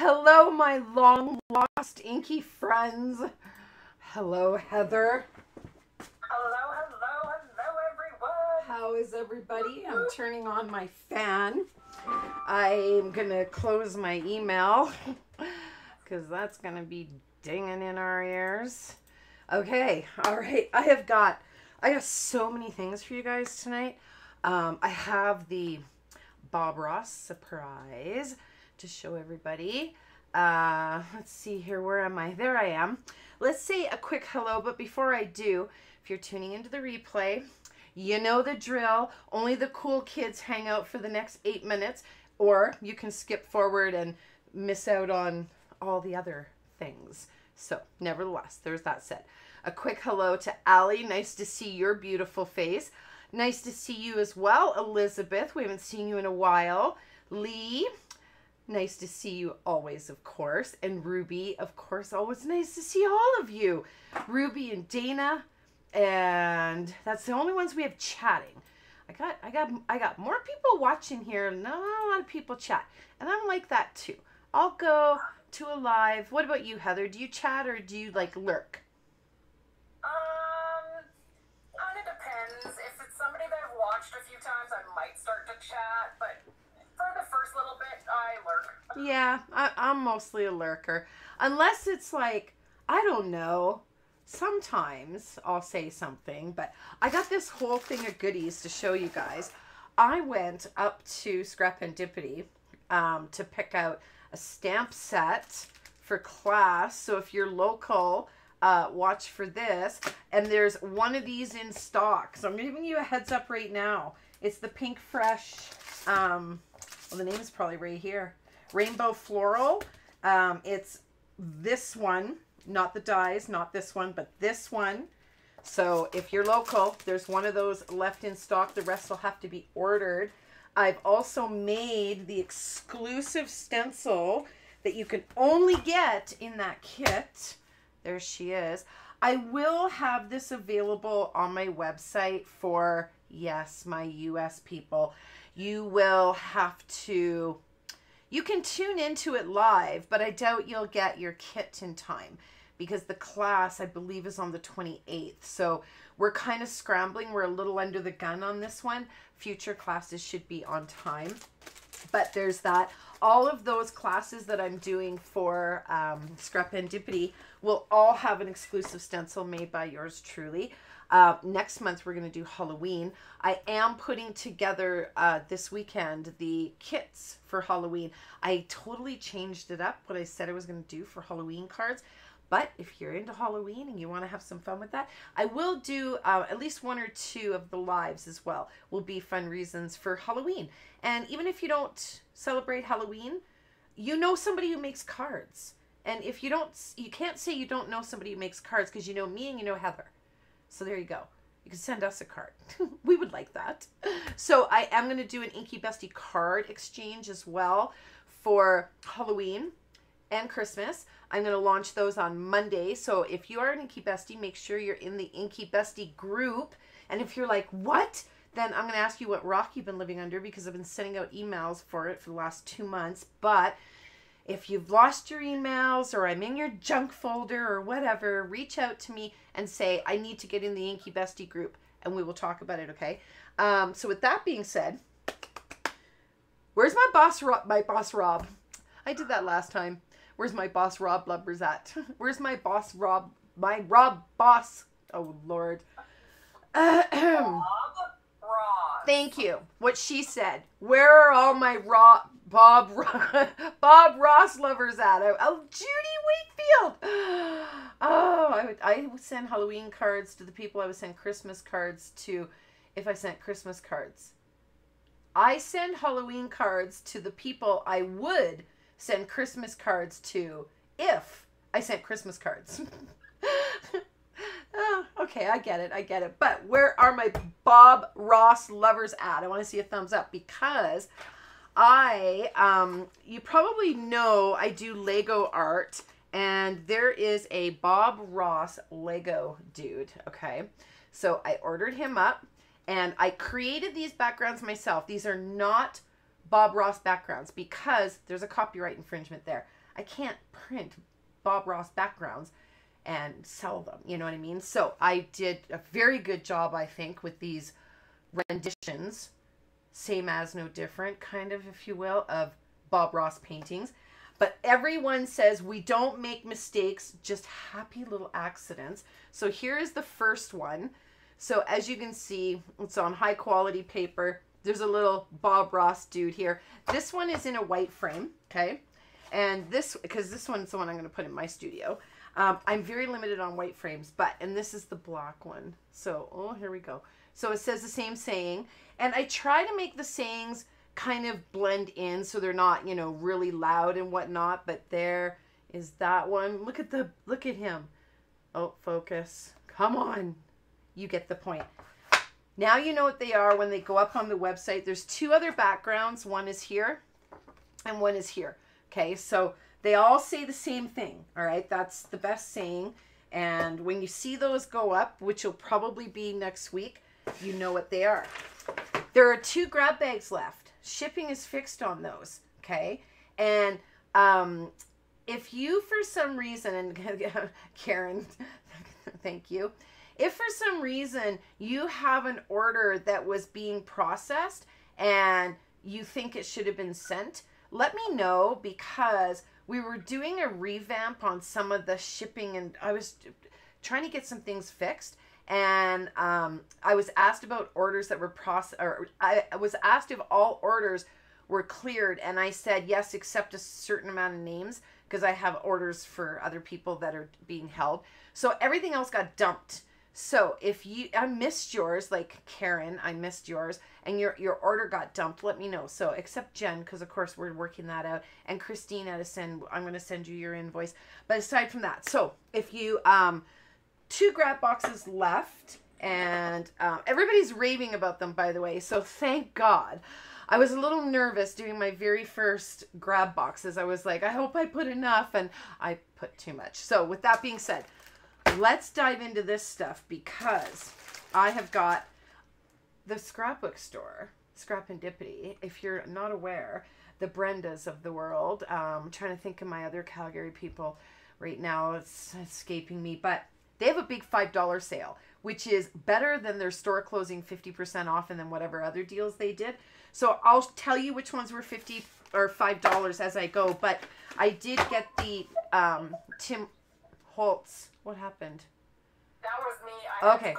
Hello, my long lost inky friends. Hello, Heather. Hello, hello, hello, everyone. How is everybody? I'm turning on my fan. I'm going to close my email because that's going to be dinging in our ears. Okay, all right. I have got I got so many things for you guys tonight. Um, I have the Bob Ross surprise to show everybody. Uh, let's see here. Where am I? There I am. Let's say a quick hello, but before I do, if you're tuning into the replay, you know the drill. Only the cool kids hang out for the next eight minutes, or you can skip forward and miss out on all the other things. So, nevertheless, there's that said. A quick hello to Allie. Nice to see your beautiful face. Nice to see you as well, Elizabeth. We haven't seen you in a while. Lee, nice to see you always, of course. And Ruby, of course, always nice to see all of you. Ruby and Dana, and that's the only ones we have chatting. I got, I got, I got more people watching here. Not a lot of people chat, and I'm like that too. I'll go to a live. What about you, Heather? Do you chat or do you like lurk? Um, of depends. If it's somebody that I've watched a few times, I might start to chat, but for the first little bit, I lurk. Yeah, I, I'm mostly a lurker. Unless it's like, I don't know. Sometimes I'll say something, but I got this whole thing of goodies to show you guys. I went up to Scrapendipity um, to pick out a stamp set for class. So if you're local, uh, watch for this. And there's one of these in stock. So I'm giving you a heads up right now. It's the Pink Fresh, um, well, the name is probably right here. Rainbow Floral. Um, it's this one, not the dies, not this one, but this one. So if you're local, there's one of those left in stock. The rest will have to be ordered. I've also made the exclusive stencil that you can only get in that kit. There she is. I will have this available on my website for, yes, my US people. You will have to, you can tune into it live, but I doubt you'll get your kit in time because the class, I believe, is on the 28th. So we're kind of scrambling. We're a little under the gun on this one. Future classes should be on time. But there's that. All of those classes that I'm doing for um, Scrapendipity will all have an exclusive stencil made by yours truly. Uh, next month, we're going to do Halloween. I am putting together uh, this weekend the kits for Halloween. I totally changed it up, what I said I was going to do for Halloween cards. But if you're into Halloween and you want to have some fun with that, I will do uh, at least one or two of the lives as well. Will be fun reasons for Halloween. And even if you don't celebrate Halloween, you know somebody who makes cards. And if you don't, you can't say you don't know somebody who makes cards because you know me and you know Heather. So there you go. You can send us a card. we would like that. So I am going to do an Inkie Bestie card exchange as well for Halloween and Christmas. I'm going to launch those on Monday. So if you are an Inkie Bestie, make sure you're in the Inkie Bestie group. And if you're like, what? Then I'm going to ask you what rock you've been living under because I've been sending out emails for it for the last two months. But if you've lost your emails or I'm in your junk folder or whatever, reach out to me and say, I need to get in the Inkie Bestie group and we will talk about it, okay? Um, so with that being said, where's my boss, Rob, my boss Rob? I did that last time. Where's my boss Rob Lubbers at? Where's my boss Rob? My Rob boss. Oh Lord. Bob Ross. Thank you. What she said. Where are all my Rob Bob Bob Ross lovers at? Oh, oh, Judy Wakefield. Oh, I would I would send Halloween cards to the people I would send Christmas cards to if I sent Christmas cards. I send Halloween cards to the people I would send Christmas cards to if I sent Christmas cards. oh, okay, I get it. I get it. But where are my Bob Ross lovers at? I want to see a thumbs up because I, um, you probably know I do Lego art and there is a Bob Ross Lego dude. Okay. So I ordered him up and I created these backgrounds myself. These are not Bob Ross backgrounds because there's a copyright infringement there. I can't print Bob Ross backgrounds and sell them. You know what I mean? So I did a very good job, I think, with these renditions, same as no different, kind of, if you will, of Bob Ross paintings. But everyone says we don't make mistakes, just happy little accidents. So here is the first one. So as you can see, it's on high quality paper. There's a little Bob Ross dude here. This one is in a white frame, okay? And this, because this one's the one I'm going to put in my studio. Um, I'm very limited on white frames, but, and this is the black one. So, oh, here we go. So it says the same saying. And I try to make the sayings kind of blend in so they're not, you know, really loud and whatnot. But there is that one. Look at the, look at him. Oh, focus. Come on. You get the point. Now you know what they are when they go up on the website. There's two other backgrounds. One is here and one is here. Okay, so they all say the same thing. All right, that's the best saying. And when you see those go up, which will probably be next week, you know what they are. There are two grab bags left. Shipping is fixed on those. Okay, and um, if you for some reason, and Karen, thank you if for some reason you have an order that was being processed and you think it should have been sent, let me know because we were doing a revamp on some of the shipping and I was trying to get some things fixed. And um, I was asked about orders that were processed or I was asked if all orders were cleared. And I said yes except a certain amount of names because I have orders for other people that are being held. So everything else got dumped so if you I missed yours, like Karen, I missed yours, and your your order got dumped, let me know. So except Jen, because of course we're working that out, and Christine Edison, I'm gonna send you your invoice. But aside from that, so if you um two grab boxes left, and um, everybody's raving about them, by the way. So thank God. I was a little nervous doing my very first grab boxes. I was like, I hope I put enough, and I put too much. So with that being said let's dive into this stuff because I have got the scrapbook store, Scrapendipity. If you're not aware, the Brendas of the world. Um, I'm trying to think of my other Calgary people right now. It's escaping me, but they have a big five dollar sale, which is better than their store closing fifty percent off, and then whatever other deals they did. So I'll tell you which ones were fifty or five dollars as I go. But I did get the um, Tim Holtz what happened? That was me. I okay.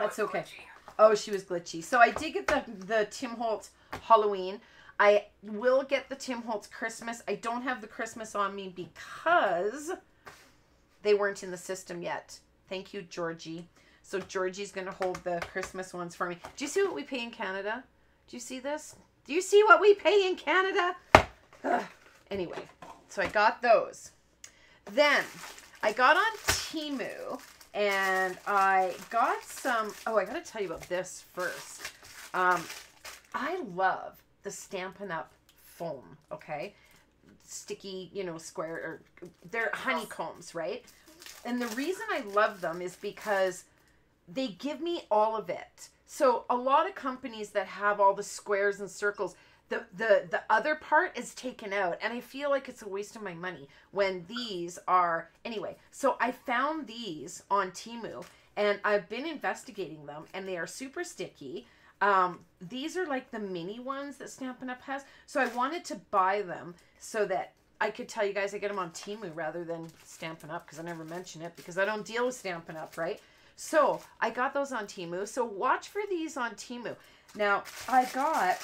That's okay. Glitchy. Oh, she was glitchy. So I did get the the Tim Holtz Halloween. I will get the Tim Holtz Christmas. I don't have the Christmas on me because they weren't in the system yet. Thank you, Georgie. So Georgie's going to hold the Christmas ones for me. Do you see what we pay in Canada? Do you see this? Do you see what we pay in Canada? Ugh. Anyway, so I got those. Then I got on Temu and I got some. Oh, I got to tell you about this first. Um, I love the Stampin' Up foam, okay? Sticky, you know, square, or they're honeycombs, right? And the reason I love them is because they give me all of it. So a lot of companies that have all the squares and circles, the the the other part is taken out and i feel like it's a waste of my money when these are anyway so i found these on Temu and i've been investigating them and they are super sticky. Um, these are like the mini ones that Stampin' Up has so i wanted to buy them so that i could tell you guys i get them on Temu rather than Stampin' Up because i never mention it because i don't deal with Stampin' Up right? So i got those on Temu so watch for these on Temu. Now i got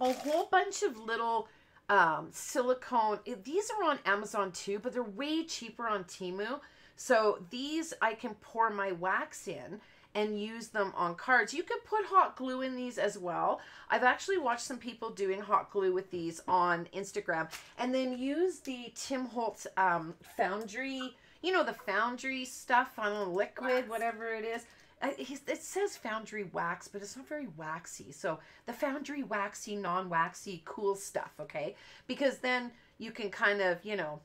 a whole bunch of little um, silicone. These are on Amazon too, but they're way cheaper on Temu. So these I can pour my wax in and use them on cards. You could put hot glue in these as well. I've actually watched some people doing hot glue with these on Instagram and then use the Tim Holtz um, Foundry, you know, the Foundry stuff on liquid, whatever it is it says foundry wax, but it's not very waxy. So the foundry waxy, non-waxy, cool stuff, okay? Because then you can kind of, you know,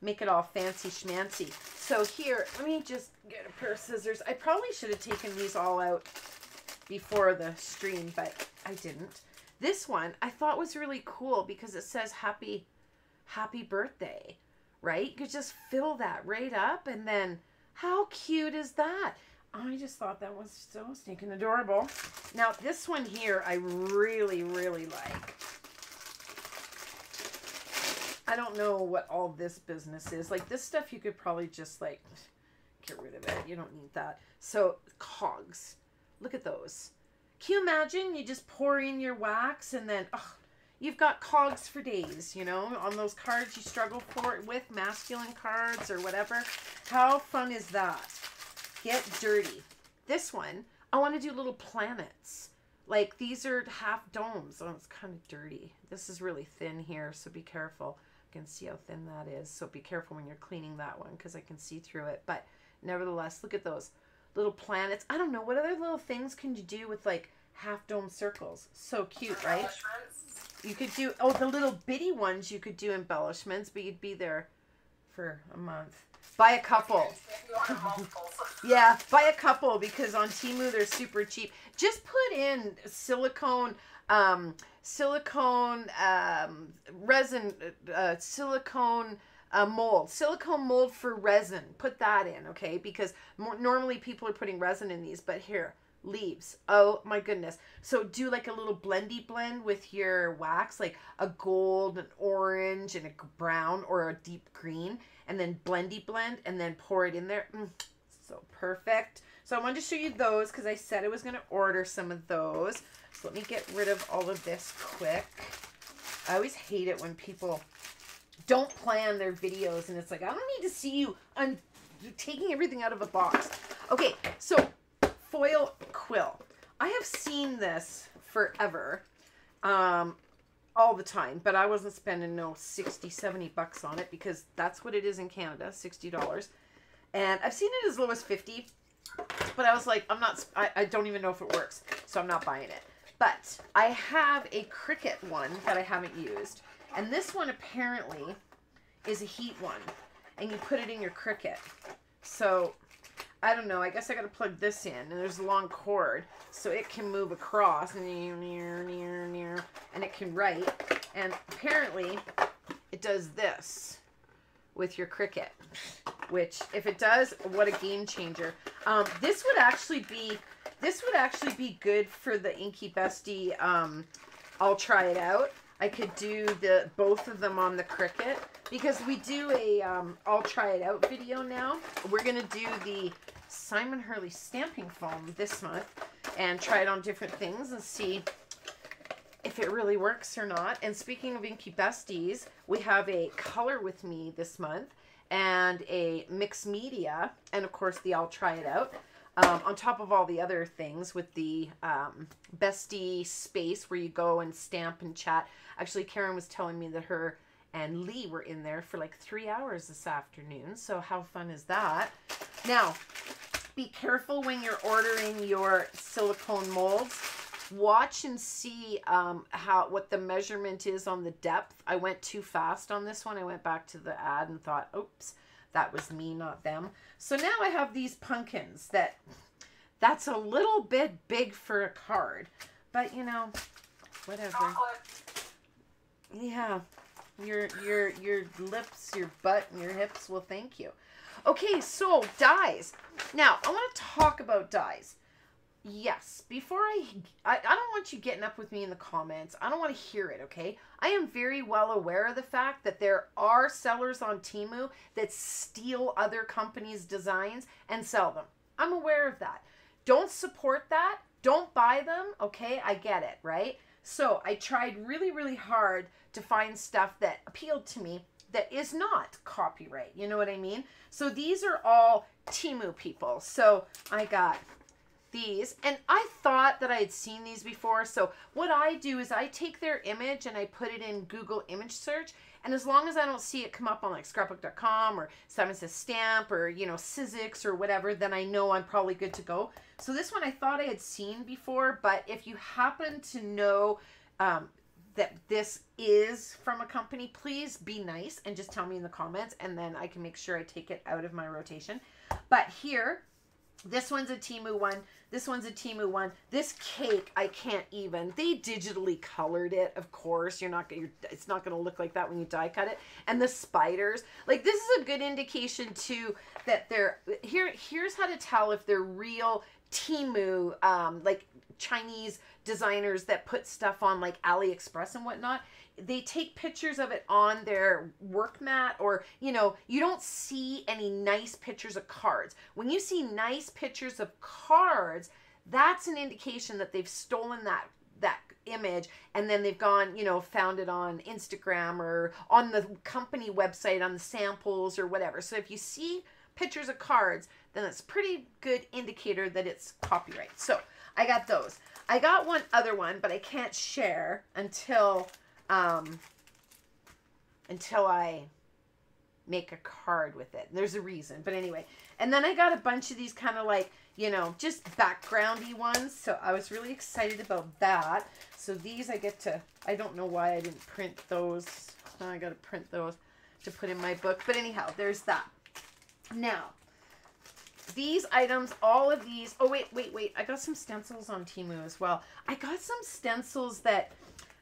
make it all fancy schmancy. So here, let me just get a pair of scissors. I probably should have taken these all out before the stream, but I didn't. This one I thought was really cool because it says happy happy birthday, right? You could just fill that right up and then how cute is that? I just thought that was so stinking adorable. Now, this one here I really, really like. I don't know what all this business is. Like, this stuff you could probably just, like, get rid of it. You don't need that. So, cogs. Look at those. Can you imagine? You just pour in your wax and then, you've got cogs for days, you know, on those cards you struggle for with, masculine cards or whatever. How fun is that? Get dirty. This one, I want to do little planets. Like these are half domes. Oh, it's kind of dirty. This is really thin here, so be careful. I can see how thin that is. So be careful when you're cleaning that one because I can see through it. But nevertheless, look at those little planets. I don't know. What other little things can you do with like half dome circles? So cute, right? You could do, oh, the little bitty ones you could do embellishments, but you'd be there for a month. Buy a couple. yeah, buy a couple because on Temu they're super cheap. Just put in silicone, um, silicone um, resin, uh, silicone uh, mold, silicone mold for resin. Put that in, okay? Because more, normally people are putting resin in these, but here leaves. Oh my goodness. So do like a little blendy blend with your wax, like a gold, an orange, and a brown or a deep green and then blendy blend and then pour it in there. Mm, so perfect. So I wanted to show you those because I said I was going to order some of those. So let me get rid of all of this quick. I always hate it when people don't plan their videos and it's like, I don't need to see you un taking everything out of a box. Okay, so foil quill. I have seen this forever. Um, all the time, but I wasn't spending no 60, 70 bucks on it because that's what it is in Canada, $60. And I've seen it as low as 50, but I was like, I'm not, I, I don't even know if it works, so I'm not buying it. But I have a Cricut one that I haven't used. And this one apparently is a heat one. And you put it in your Cricut. So I don't know. I guess I got to plug this in, and there's a long cord, so it can move across, near, near, near, near, and it can write. And apparently, it does this with your Cricut, which, if it does, what a game changer. Um, this would actually be, this would actually be good for the Inkie Bestie. Um, I'll try it out. I could do the both of them on the Cricut because we do a um, I'll try it out video now. We're going to do the Simon Hurley stamping foam this month and try it on different things and see if it really works or not. And speaking of Inkie Besties, we have a color with me this month and a mixed media and of course the I'll try it out. Um, on top of all the other things with the um, bestie space where you go and stamp and chat. Actually, Karen was telling me that her and Lee were in there for like three hours this afternoon. So how fun is that? Now, be careful when you're ordering your silicone molds. Watch and see um, how what the measurement is on the depth. I went too fast on this one. I went back to the ad and thought, oops, that was me, not them. So now I have these pumpkins that that's a little bit big for a card. But, you know, whatever. Chocolate. Yeah. Your your your lips, your butt, and your hips will thank you. Okay, so dies. Now, I want to talk about dies. Yes, before I, I, I don't want you getting up with me in the comments. I don't want to hear it, okay? I am very well aware of the fact that there are sellers on Temu that steal other companies' designs and sell them. I'm aware of that. Don't support that. Don't buy them, okay? I get it, right? So I tried really, really hard to find stuff that appealed to me that is not copyright. You know what I mean? So these are all Temu people. So I got these and I thought that I had seen these before. So what I do is I take their image and I put it in Google image search. And as long as I don't see it come up on like scrapbook.com or Simon Says Stamp or, you know, Sizzix or whatever, then I know I'm probably good to go. So this one I thought I had seen before, but if you happen to know um, that this is from a company, please be nice and just tell me in the comments and then I can make sure I take it out of my rotation. But here, this one's a Temu one. This one's a Temu one. This cake, I can't even. They digitally colored it, of course. You're not gonna. It's not gonna look like that when you die cut it. And the spiders, like this is a good indication too that they're here. Here's how to tell if they're real Temu, um, like Chinese designers that put stuff on like AliExpress and whatnot they take pictures of it on their work mat or you know you don't see any nice pictures of cards. When you see nice pictures of cards that's an indication that they've stolen that that image and then they've gone you know found it on instagram or on the company website on the samples or whatever. So if you see pictures of cards then that's pretty good indicator that it's copyright so i got those i got one other one but i can't share until um, until I make a card with it. There's a reason, but anyway. And then I got a bunch of these kind of like, you know, just backgroundy ones. So I was really excited about that. So these I get to, I don't know why I didn't print those. Now I got to print those to put in my book. But anyhow, there's that. Now, these items, all of these, oh wait, wait, wait. I got some stencils on Temu as well. I got some stencils that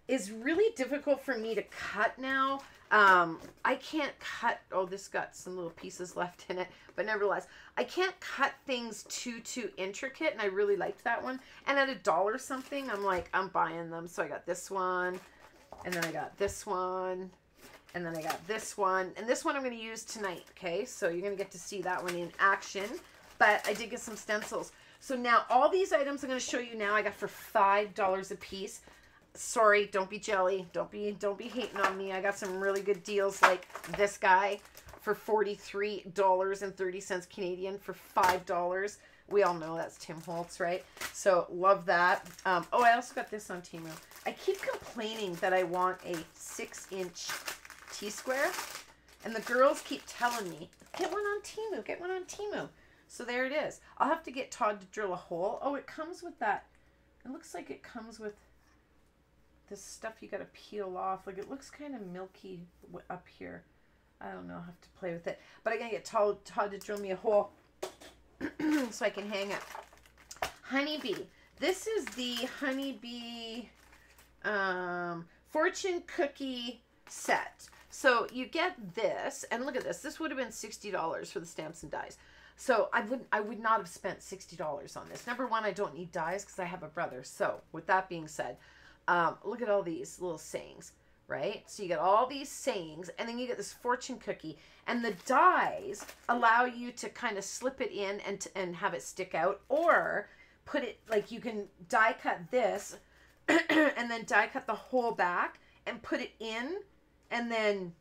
is really difficult for me to cut now. Um, I can't cut, oh, this got some little pieces left in it, but nevertheless, I can't cut things too, too intricate, and I really liked that one. And at a dollar something, I'm like, I'm buying them. So I got this one, and then I got this one, and then I got this one, and this one I'm going to use tonight, okay? So you're going to get to see that one in action, but I did get some stencils. So now all these items I'm going to show you now I got for $5 a piece sorry, don't be jelly. Don't be don't be hating on me. I got some really good deals like this guy for $43.30 Canadian for $5. We all know that's Tim Holtz, right? So love that. Um, oh, I also got this on Temu. I keep complaining that I want a six inch T-square. And the girls keep telling me, get one on Temu, get one on Temu. So there it is. I'll have to get Todd to drill a hole. Oh, it comes with that. It looks like it comes with this stuff you got to peel off. Like it looks kind of milky up here. I don't know. I'll have to play with it. But I gotta get Todd, Todd to drill me a hole so I can hang it. Honeybee. This is the Honeybee um, fortune cookie set. So you get this, and look at this. This would have been sixty dollars for the stamps and dies. So I would I would not have spent sixty dollars on this. Number one, I don't need dies because I have a brother. So with that being said, um, look at all these little sayings, right? So you get all these sayings, and then you get this fortune cookie, and the dies allow you to kind of slip it in and and have it stick out, or put it like you can die cut this, and then die cut the whole back and put it in, and then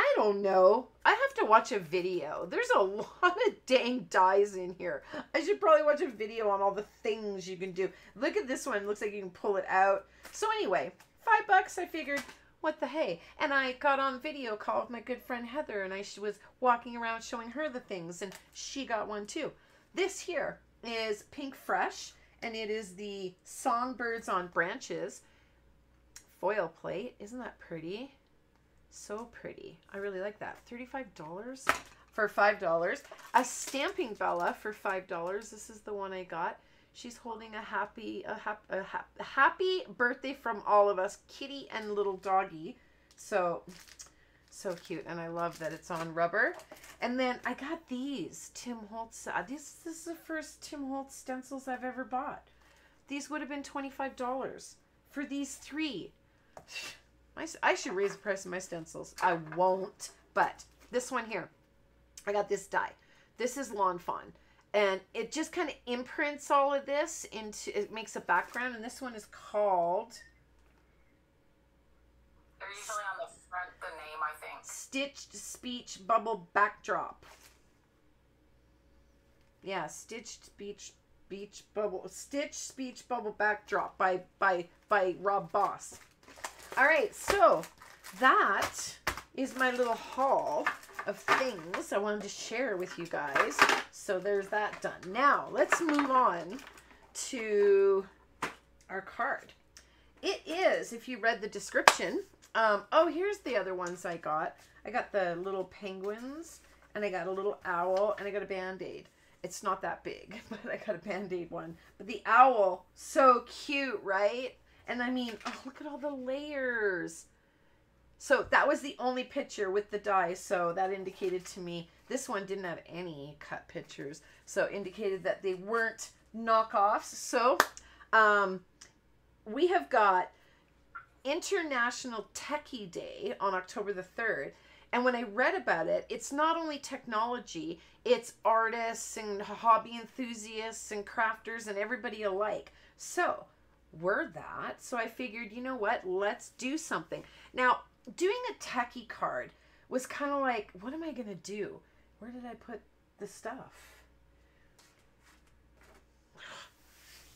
I don't know. I have to watch a video. There's a lot of dang dies in here. I should probably watch a video on all the things you can do. Look at this one. Looks like you can pull it out. So anyway, five bucks. I figured, what the hey? And I got on video call with my good friend Heather, and I was walking around showing her the things, and she got one too. This here is Pink Fresh, and it is the Songbirds on Branches foil plate. Isn't that pretty? So pretty. I really like that. $35 for $5. A Stamping Bella for $5. This is the one I got. She's holding a happy a, hap, a happy birthday from all of us, kitty and little doggy. So so cute and I love that it's on rubber. And then I got these Tim Holtz. Uh, this this is the first Tim Holtz stencils I've ever bought. These would have been $25 for these 3. My, I should raise the price of my stencils. I won't. But this one here, I got this die. This is Lawn Fawn. And it just kind of imprints all of this into, it makes a background. And this one is called. They're usually on the front, the name, I think. Stitched Speech Bubble Backdrop. Yeah, Stitched Beach Beach Bubble Stitch Speech Bubble Backdrop by by by Rob Boss. All right, so that is my little haul of things I wanted to share with you guys. So there's that done. Now, let's move on to our card. It is, if you read the description, um, oh, here's the other ones I got. I got the little penguins, and I got a little owl, and I got a band-aid. It's not that big, but I got a band-aid one. But the owl, so cute, right? And I mean, oh, look at all the layers. So that was the only picture with the die. So that indicated to me this one didn't have any cut pictures. So indicated that they weren't knockoffs. So um, we have got International Techie Day on October the 3rd. And when I read about it, it's not only technology, it's artists and hobby enthusiasts and crafters and everybody alike. So, we're that. So I figured, you know what? Let's do something. Now, doing a techie card was kind of like, what am I going to do? Where did I put the stuff?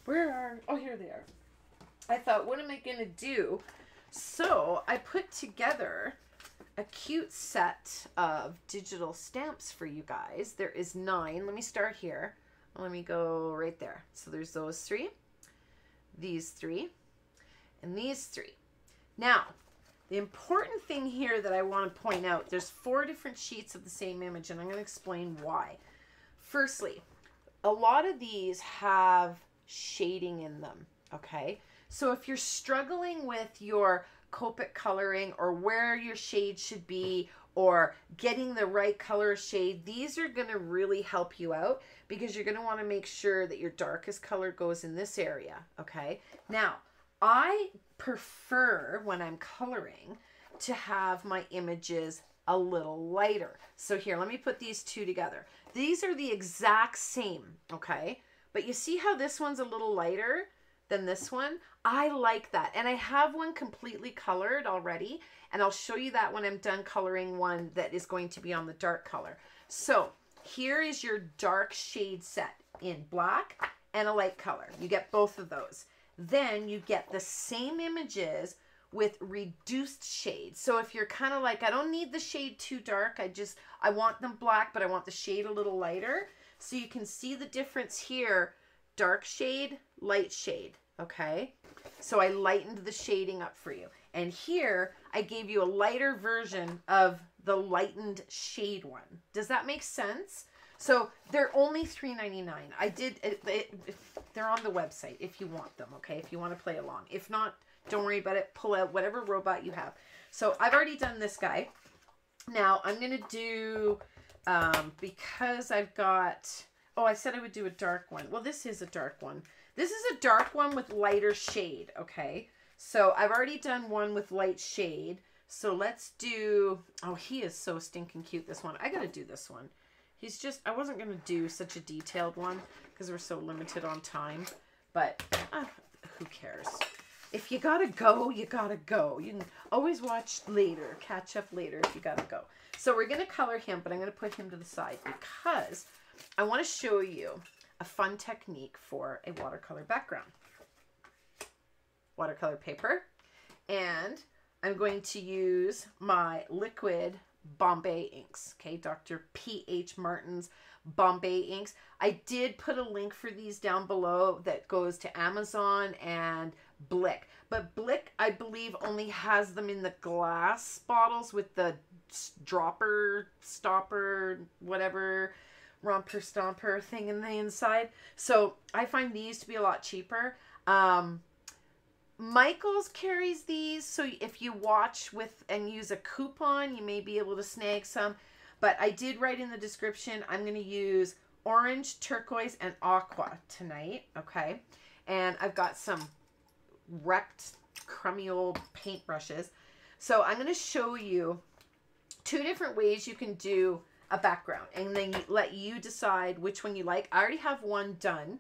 Where are, oh, here they are. I thought, what am I going to do? So I put together a cute set of digital stamps for you guys. There is nine. Let me start here. Let me go right there. So there's those three, these three, and these three. Now, the important thing here that I want to point out, there's four different sheets of the same image, and I'm going to explain why. Firstly, a lot of these have shading in them, okay? So if you're struggling with your Copic coloring or where your shade should be or getting the right color shade, these are going to really help you out because you're going to want to make sure that your darkest color goes in this area, okay? Now, I prefer when I'm coloring to have my images a little lighter. So here, let me put these two together. These are the exact same, okay? But you see how this one's a little lighter? than this one. I like that. And I have one completely colored already. And I'll show you that when I'm done coloring one that is going to be on the dark color. So here is your dark shade set in black and a light color. You get both of those. Then you get the same images with reduced shade. So if you're kind of like, I don't need the shade too dark. I just, I want them black, but I want the shade a little lighter. So you can see the difference here dark shade, light shade, okay? So I lightened the shading up for you. And here I gave you a lighter version of the lightened shade one. Does that make sense? So they're only $3.99. I did, it, it, they're on the website if you want them, okay? If you want to play along. If not, don't worry about it. Pull out whatever robot you have. So I've already done this guy. Now I'm going to do, um, because I've got Oh, I said I would do a dark one. Well, this is a dark one. This is a dark one with lighter shade, okay? So I've already done one with light shade. So let's do, oh, he is so stinking cute, this one. I gotta do this one. He's just, I wasn't gonna do such a detailed one because we're so limited on time. But uh, who cares? If you gotta go, you gotta go. You can always watch later, catch up later if you gotta go. So we're gonna color him, but I'm gonna put him to the side because I want to show you a fun technique for a watercolor background. Watercolor paper. And I'm going to use my liquid Bombay inks. Okay, Dr. P.H. Martin's Bombay inks. I did put a link for these down below that goes to Amazon and Blick. But Blick, I believe, only has them in the glass bottles with the dropper, stopper, whatever romper stomper thing in the inside. So I find these to be a lot cheaper. Um, Michaels carries these, so if you watch with and use a coupon, you may be able to snag some. But I did write in the description, I'm going to use orange, turquoise, and aqua tonight, okay? And I've got some wrecked, crummy old paintbrushes. So I'm going to show you two different ways you can do a background and then let you decide which one you like. I already have one done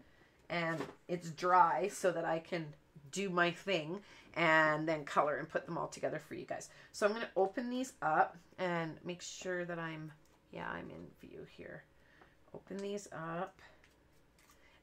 and it's dry so that I can do my thing and then color and put them all together for you guys. So I'm going to open these up and make sure that I'm, yeah, I'm in view here. Open these up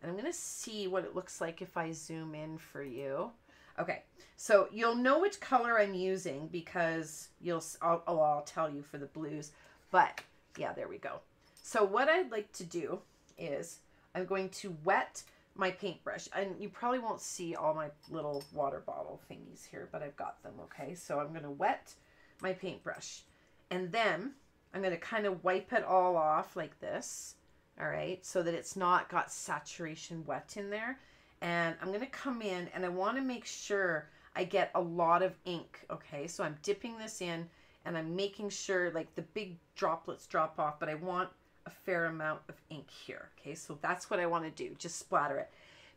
and I'm going to see what it looks like if I zoom in for you. Okay, so you'll know which color I'm using because you'll, I'll, oh, I'll tell you for the blues, but yeah, there we go. So what I'd like to do is I'm going to wet my paintbrush. And you probably won't see all my little water bottle thingies here, but I've got them, okay? So I'm going to wet my paintbrush. And then I'm going to kind of wipe it all off like this. all right, so that it's not got saturation wet in there. And I'm going to come in and I want to make sure I get a lot of ink, okay? So I'm dipping this in and I'm making sure like the big droplets drop off, but I want a fair amount of ink here, okay? So that's what I want to do, just splatter it.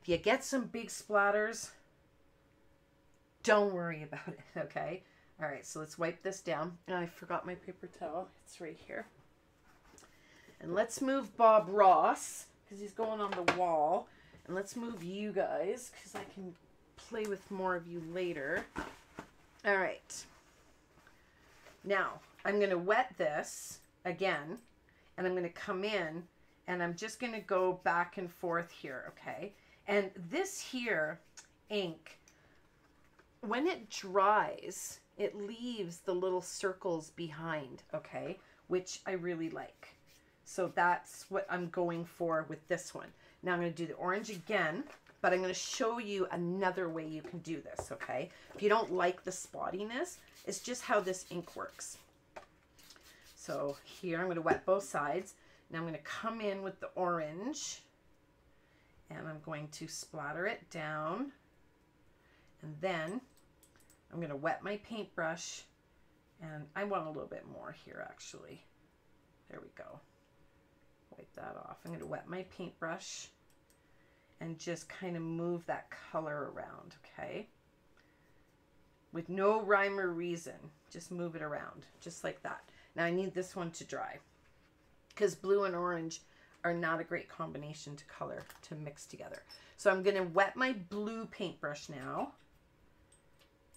If you get some big splatters, don't worry about it, okay? All right, so let's wipe this down. And I forgot my paper towel. It's right here. And let's move Bob Ross because he's going on the wall. And let's move you guys because I can play with more of you later. All right. Now, I'm going to wet this again. And I'm going to come in and I'm just going to go back and forth here, okay? And this here ink, when it dries, it leaves the little circles behind, okay? Which I really like. So that's what I'm going for with this one. Now I'm going to do the orange again, but I'm going to show you another way you can do this, okay? If you don't like the spottiness, it's just how this ink works. So here I'm going to wet both sides. Now I'm going to come in with the orange and I'm going to splatter it down. And then I'm going to wet my paintbrush and I want a little bit more here actually. There we go. Wipe that off. I'm going to wet my paintbrush and just kind of move that color around, okay? With no rhyme or reason, just move it around, just like that. Now I need this one to dry because blue and orange are not a great combination to color to mix together. So I'm going to wet my blue paintbrush now.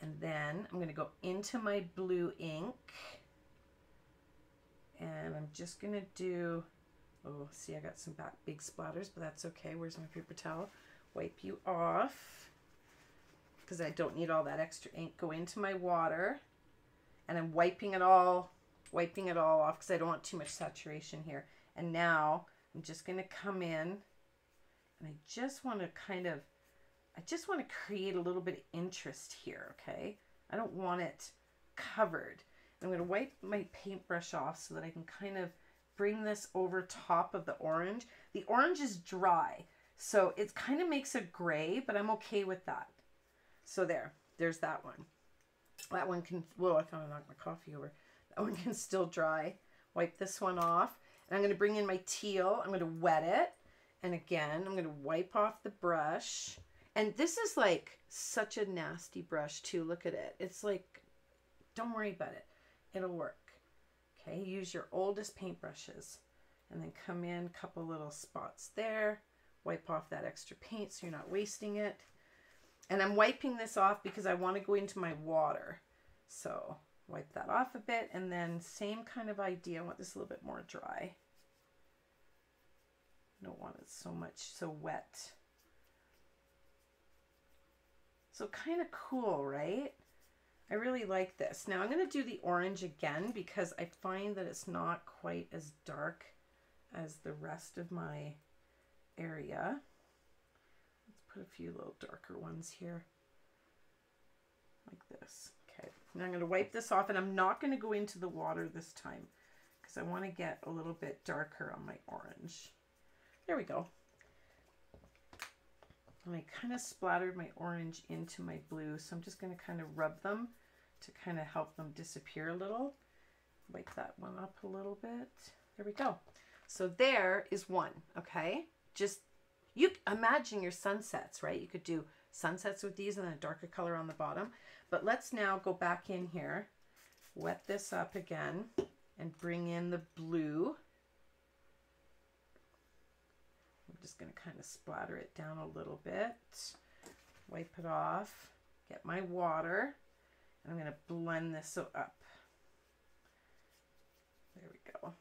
And then I'm going to go into my blue ink. And I'm just going to do Oh, see, I got some big splatters, but that's okay. Where's my paper towel? Wipe you off because I don't need all that extra ink. Go into my water and I'm wiping it all, wiping it all off because I don't want too much saturation here. And now I'm just going to come in and I just want to kind of, I just want to create a little bit of interest here, okay? I don't want it covered. I'm going to wipe my paintbrush off so that I can kind of bring this over top of the orange. The orange is dry, so it kind of makes a gray, but I'm okay with that. So there, there's that one. That one can, whoa, I thought I knocked my coffee over. That one can still dry. Wipe this one off. And I'm going to bring in my teal. I'm going to wet it. And again, I'm going to wipe off the brush. And this is like such a nasty brush too. Look at it. It's like, don't worry about it. It'll work. Okay, use your oldest paintbrushes and then come in a couple little spots there. Wipe off that extra paint so you're not wasting it. And I'm wiping this off because I want to go into my water. So wipe that off a bit and then same kind of idea. I want this a little bit more dry. I don't want it so much, so wet. So kind of cool, right? I really like this. Now I'm going to do the orange again because I find that it's not quite as dark as the rest of my area. Let's put a few little darker ones here like this. Okay, now I'm going to wipe this off and I'm not going to go into the water this time because I want to get a little bit darker on my orange. There we go. And I kind of splattered my orange into my blue, so I'm just going to kind of rub them to kind of help them disappear a little. Wake that one up a little bit. There we go. So there is one, okay? Just, you imagine your sunsets, right? You could do sunsets with these and then a darker color on the bottom. But let's now go back in here, wet this up again, and bring in the blue. I'm just going to kind of splatter it down a little bit. Wipe it off. Get my water. And I'm going to blend this up. There we go.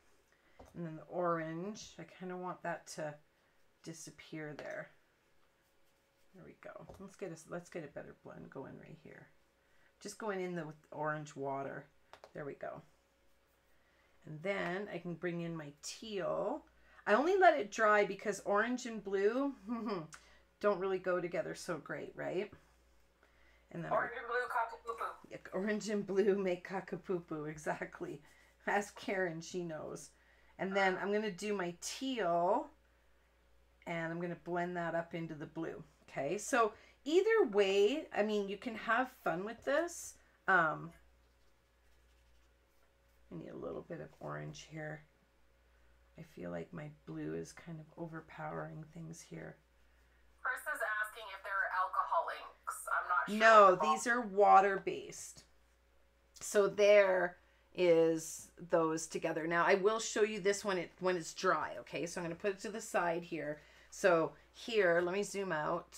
And then the orange, I kind of want that to disappear there. There we go. Let's get a, let's get a better blend going right here. Just going in the with orange water. There we go. And then I can bring in my teal. I only let it dry because orange and blue don't really go together so great, right? And then orange and blue cockapoo Orange and blue make cockapoo exactly. Ask Karen, she knows. And then I'm going to do my teal and I'm going to blend that up into the blue. Okay, so either way, I mean, you can have fun with this. Um, I need a little bit of orange here. I feel like my blue is kind of overpowering things here. Chris is asking if there are alcohol inks. I'm not sure. No, the these are water based. So there is those together. Now I will show you this when it when it's dry, okay? So I'm going to put it to the side here. So here, let me zoom out.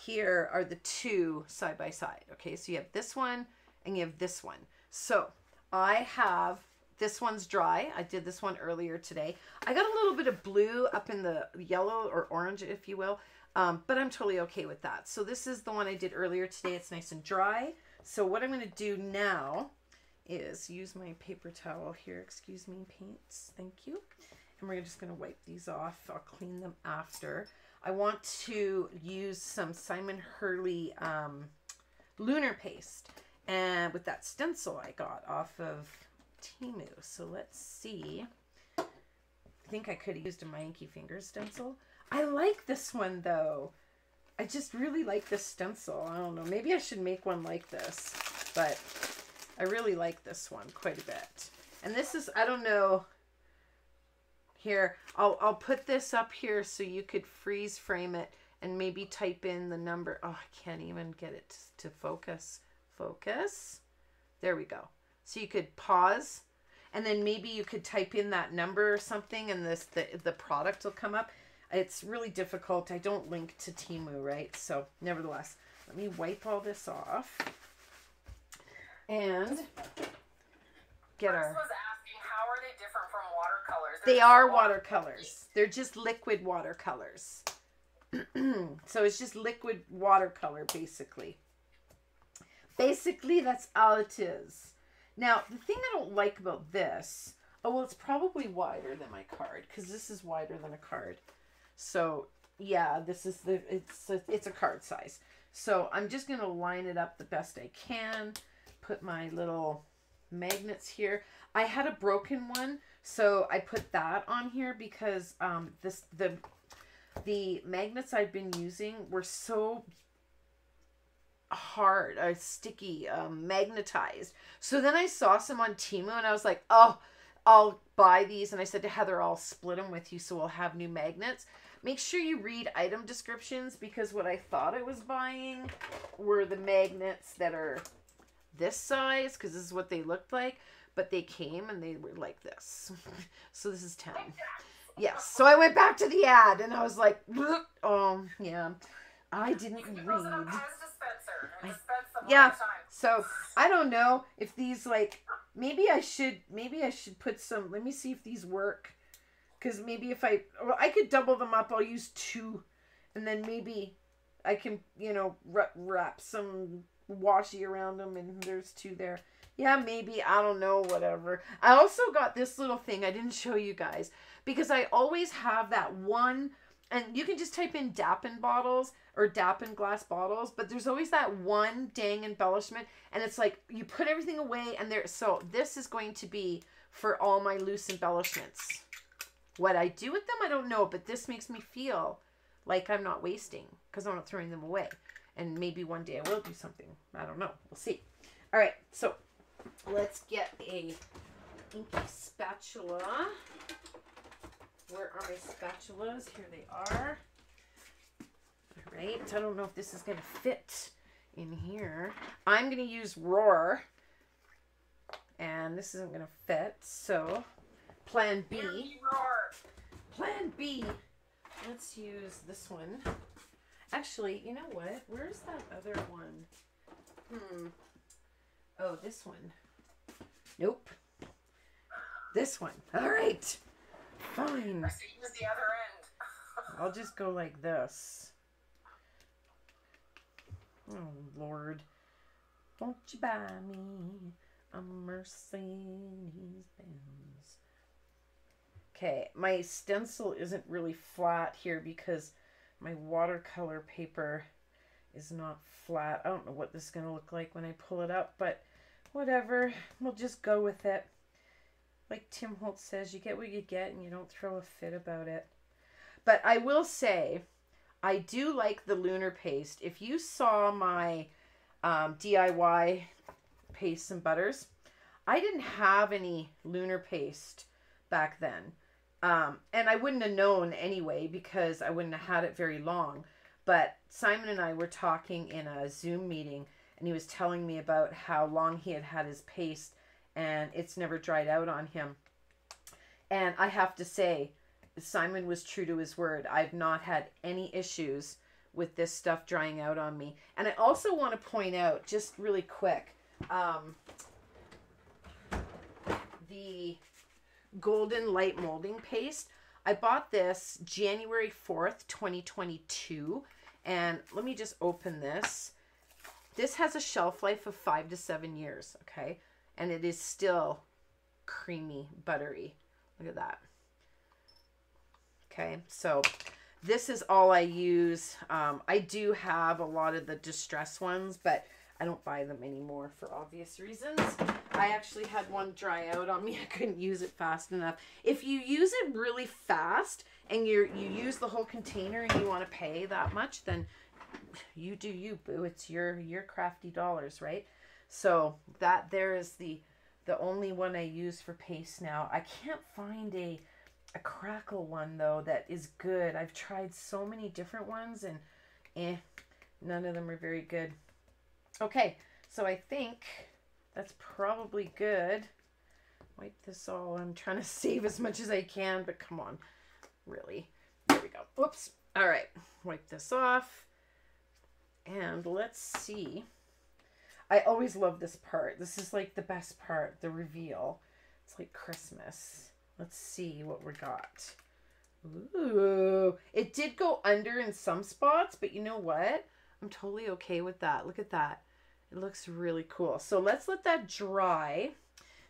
Here are the two side by side, okay? So you have this one and you have this one. So I have this one's dry. I did this one earlier today. I got a little bit of blue up in the yellow or orange, if you will, um, but I'm totally okay with that. So this is the one I did earlier today. It's nice and dry. So what I'm going to do now is use my paper towel here. Excuse me, paints. Thank you. And we're just going to wipe these off. I'll clean them after. I want to use some Simon Hurley um, lunar paste and with that stencil I got off of Temu. So let's see. I think I could have used a My Inkie Fingers stencil. I like this one though. I just really like this stencil. I don't know. Maybe I should make one like this. But I really like this one quite a bit. And this is, I don't know. Here, I'll, I'll put this up here so you could freeze frame it and maybe type in the number. Oh, I can't even get it to focus. Focus. There we go. So you could pause and then maybe you could type in that number or something and this the, the product will come up. It's really difficult. I don't link to Temu, right? So nevertheless, let me wipe all this off and get our... was asking how are they watercolors? They They're are watercolors. They're just liquid watercolors. so it's just liquid watercolor, basically. Basically, that's all it is. Now, the thing I don't like about this, oh, well, it's probably wider than my card because this is wider than a card. So, yeah, this is the, it's a, it's a card size. So I'm just going to line it up the best I can. Put my little magnets here. I had a broken one, so I put that on here because um, this the the magnets I've been using were so hard, uh, sticky, um, magnetized. So then I saw some on Temu and I was like, oh, I'll buy these. And I said to Heather, I'll split them with you so we'll have new magnets. Make sure you read item descriptions because what I thought I was buying were the magnets that are this size because this is what they looked like. But they came and they were like this. so this is 10. Yes. So I went back to the ad and I was like, oh, yeah. I didn't read. Pez dispenser and I- yeah. one at a time. So I don't know if these like maybe I should maybe I should put some. Let me see if these work. Because maybe if I well I could double them up. I'll use two, and then maybe I can you know wrap, wrap some washi around them, and there's two there. Yeah, maybe I don't know. Whatever. I also got this little thing I didn't show you guys because I always have that one. And you can just type in Dappin bottles or Dappin glass bottles, but there's always that one dang embellishment, and it's like you put everything away, and there. So this is going to be for all my loose embellishments. What I do with them, I don't know, but this makes me feel like I'm not wasting because I'm not throwing them away. And maybe one day I will do something. I don't know. We'll see. All right, so let's get a inky spatula. Where are my spatulas? Here they are. All right. I don't know if this is going to fit in here. I'm going to use Roar. And this isn't going to fit. So, plan B. Plan B. Let's use this one. Actually, you know what? Where's that other one? Hmm. Oh, this one. Nope. This one. All right. Fine. I see use the other end. I'll just go like this. Oh, Lord. Won't you buy me a Mercedes Benz? Okay, my stencil isn't really flat here because my watercolor paper is not flat. I don't know what this is going to look like when I pull it up, but whatever. We'll just go with it. Like Tim Holtz says, you get what you get and you don't throw a fit about it. But I will say, I do like the lunar paste. If you saw my um, DIY paste and butters, I didn't have any lunar paste back then. Um, and I wouldn't have known anyway because I wouldn't have had it very long. But Simon and I were talking in a Zoom meeting and he was telling me about how long he had had his paste and it's never dried out on him. And I have to say, Simon was true to his word. I've not had any issues with this stuff drying out on me. And I also want to point out, just really quick, um, the Golden Light Molding Paste. I bought this January 4th, 2022. And let me just open this. This has a shelf life of five to seven years, okay? And it is still creamy, buttery. Look at that. Okay, so this is all I use. Um, I do have a lot of the distress ones, but I don't buy them anymore for obvious reasons. I actually had one dry out on me. I couldn't use it fast enough. If you use it really fast and you you use the whole container and you want to pay that much, then you do you, boo. It's your your crafty dollars, right? So that there is the the only one I use for paste now. I can't find a a crackle one though that is good. I've tried so many different ones and eh, none of them are very good. Okay, so I think that's probably good. Wipe this all. I'm trying to save as much as I can, but come on. Really. There we go. Whoops. All right. Wipe this off. And let's see. I always love this part. This is like the best part, the reveal. It's like Christmas. Let's see what we got. Ooh, it did go under in some spots, but you know what? I'm totally okay with that. Look at that. It looks really cool. So let's let that dry.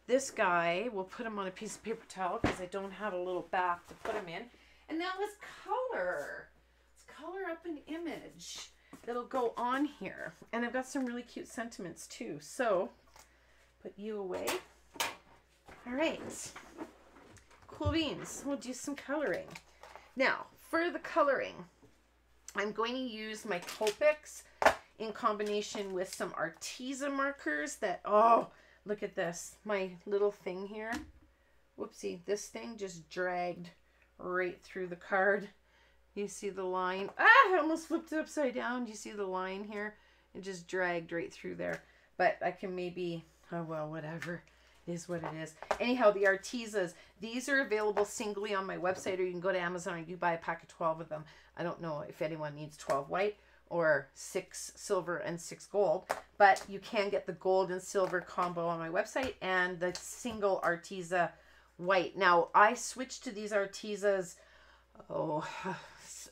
This guy, we'll put him on a piece of paper towel because I don't have a little bath to put him in. And now let's color. Let's color up an image that'll go on here. And I've got some really cute sentiments too. So put you away. All right. Cool beans. We'll do some coloring. Now, for the coloring, I'm going to use my Copics in combination with some Arteza markers that, oh, look at this. My little thing here. Whoopsie, this thing just dragged right through the card. You see the line? Ah, I almost flipped it upside down. Do you see the line here? It just dragged right through there. But I can maybe, oh well, whatever. It is what it is. Anyhow, the Artezas, these are available singly on my website or you can go to Amazon and you buy a pack of 12 of them. I don't know if anyone needs 12 white or six silver and six gold, but you can get the gold and silver combo on my website and the single Arteza white. Now, I switched to these Artezas, oh,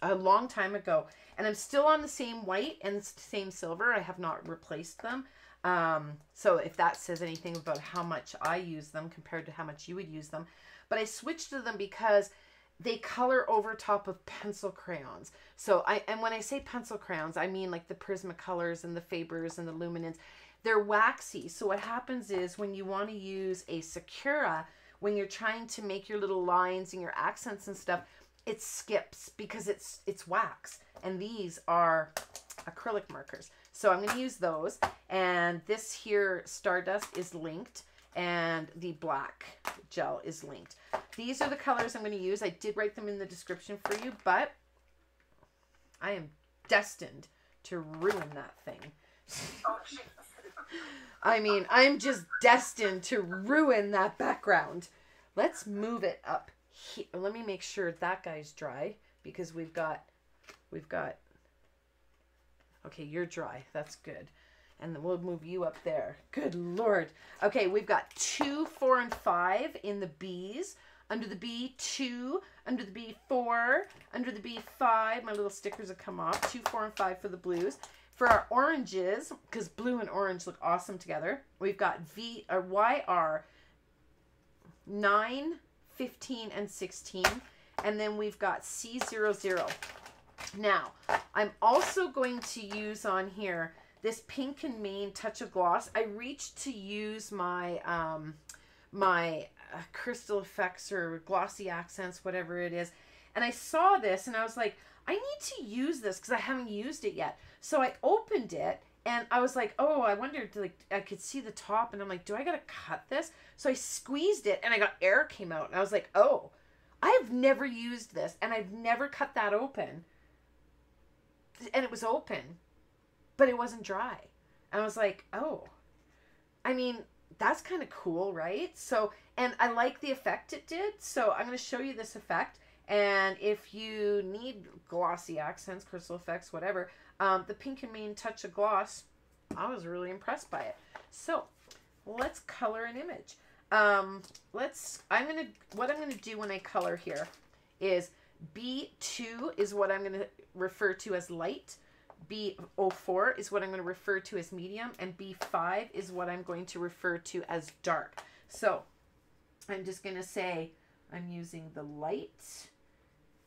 a long time ago, and I'm still on the same white and same silver. I have not replaced them. Um, so if that says anything about how much I use them compared to how much you would use them, but I switched to them because they color over top of pencil crayons. So I and when I say pencil crayons, I mean like the Prismacolors and the Fabers and the Luminance. They're waxy. So what happens is when you want to use a Sakura, when you're trying to make your little lines and your accents and stuff, it skips because it's it's wax. And these are acrylic markers. So I'm going to use those. And this here Stardust is linked and the black gel is linked. These are the colors I'm going to use. I did write them in the description for you, but I am destined to ruin that thing. I mean, I'm just destined to ruin that background. Let's move it up here. Let me make sure that guy's dry because we've got, we've got, okay, you're dry. That's good. And then we'll move you up there. Good Lord. Okay, we've got two, four, and five in the B's. Under the B, two. Under the B, four. Under the B, five. My little stickers have come off. Two, four, and five for the blues. For our oranges, because blue and orange look awesome together, we've got V or YR 9, 15, and 16. And then we've got C00. Now, I'm also going to use on here this Pink and Main Touch of Gloss. I reached to use my um, my uh, crystal effects or glossy accents, whatever it is. And I saw this and I was like, I need to use this because I haven't used it yet. So I opened it and I was like, oh, I wondered, like, I could see the top, and I'm like, do I gotta cut this? So I squeezed it, and I got air came out, and I was like, oh, I've never used this, and I've never cut that open, and it was open, but it wasn't dry, and I was like, oh, I mean, that's kind of cool, right? So, and I like the effect it did, so I'm gonna show you this effect. And if you need glossy accents, crystal effects, whatever, um, the Pink and Main Touch of Gloss, I was really impressed by it. So let's color an image. Um, let's, I'm going to, what I'm going to do when I color here is B2 is what I'm going to refer to as light. B04 is what I'm going to refer to as medium. And B5 is what I'm going to refer to as dark. So I'm just going to say I'm using the light.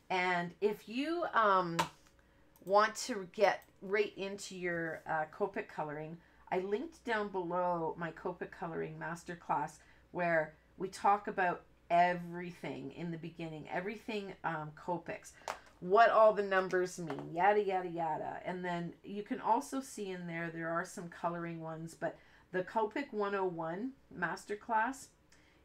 And if you, um, want to get right into your uh, Copic coloring, I linked down below my Copic coloring masterclass where we talk about everything in the beginning, everything um, Copics, what all the numbers mean, yada, yada, yada. And then you can also see in there, there are some coloring ones, but the Copic 101 masterclass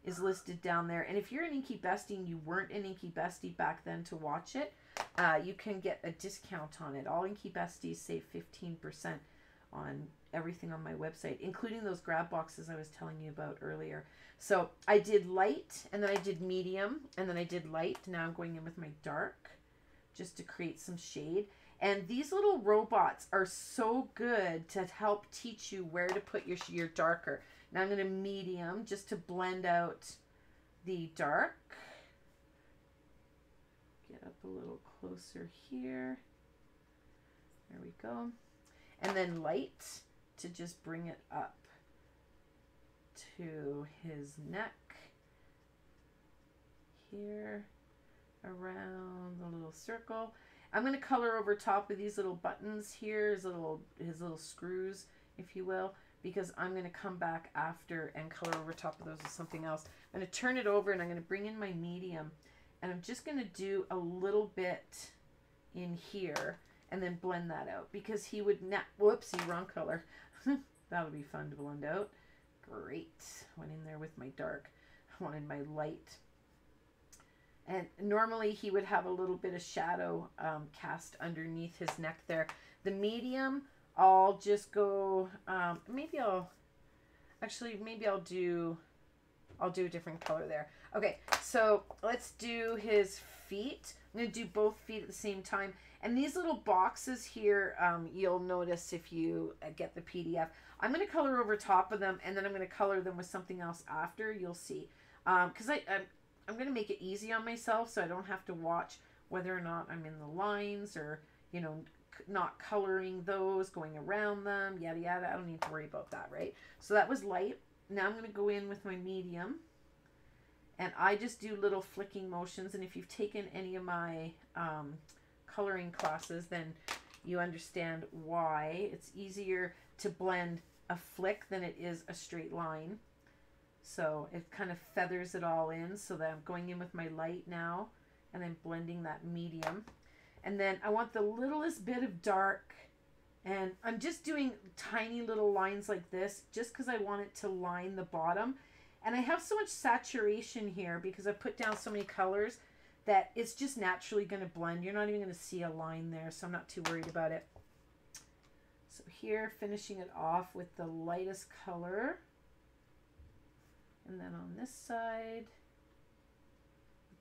is listed down there. And if you're an Inkie Bestie and you weren't an Inkie Bestie back then to watch it, uh, you can get a discount on it. All Inkie Besties save 15% on everything on my website, including those grab boxes I was telling you about earlier. So I did light, and then I did medium, and then I did light. Now I'm going in with my dark, just to create some shade. And these little robots are so good to help teach you where to put your, your darker. Now I'm going to medium just to blend out the dark. Get up a little closer here. There we go. And then light to just bring it up to his neck. Here around the little circle. I'm going to color over top of these little buttons here, his little, his little screws, if you will because I'm going to come back after and color over top of those with something else. I'm going to turn it over and I'm going to bring in my medium and I'm just going to do a little bit in here and then blend that out because he would not, whoopsie, wrong color. that would be fun to blend out. Great. Went in there with my dark. I wanted my light. And normally he would have a little bit of shadow um, cast underneath his neck there. The medium, I'll just go, um, maybe I'll, actually, maybe I'll do, I'll do a different color there. Okay, so let's do his feet. I'm going to do both feet at the same time. And these little boxes here, um, you'll notice if you uh, get the PDF. I'm going to color over top of them, and then I'm going to color them with something else after. You'll see. Because um, I'm, I'm going to make it easy on myself so I don't have to watch whether or not I'm in the lines or, you know, not coloring those, going around them, yada yada. I don't need to worry about that, right? So that was light. Now I'm going to go in with my medium. And I just do little flicking motions. And if you've taken any of my um, coloring classes, then you understand why. It's easier to blend a flick than it is a straight line. So it kind of feathers it all in so that I'm going in with my light now and then blending that medium. And then I want the littlest bit of dark. And I'm just doing tiny little lines like this just because I want it to line the bottom. And I have so much saturation here because I put down so many colors that it's just naturally going to blend. You're not even going to see a line there, so I'm not too worried about it. So here, finishing it off with the lightest color. And then on this side,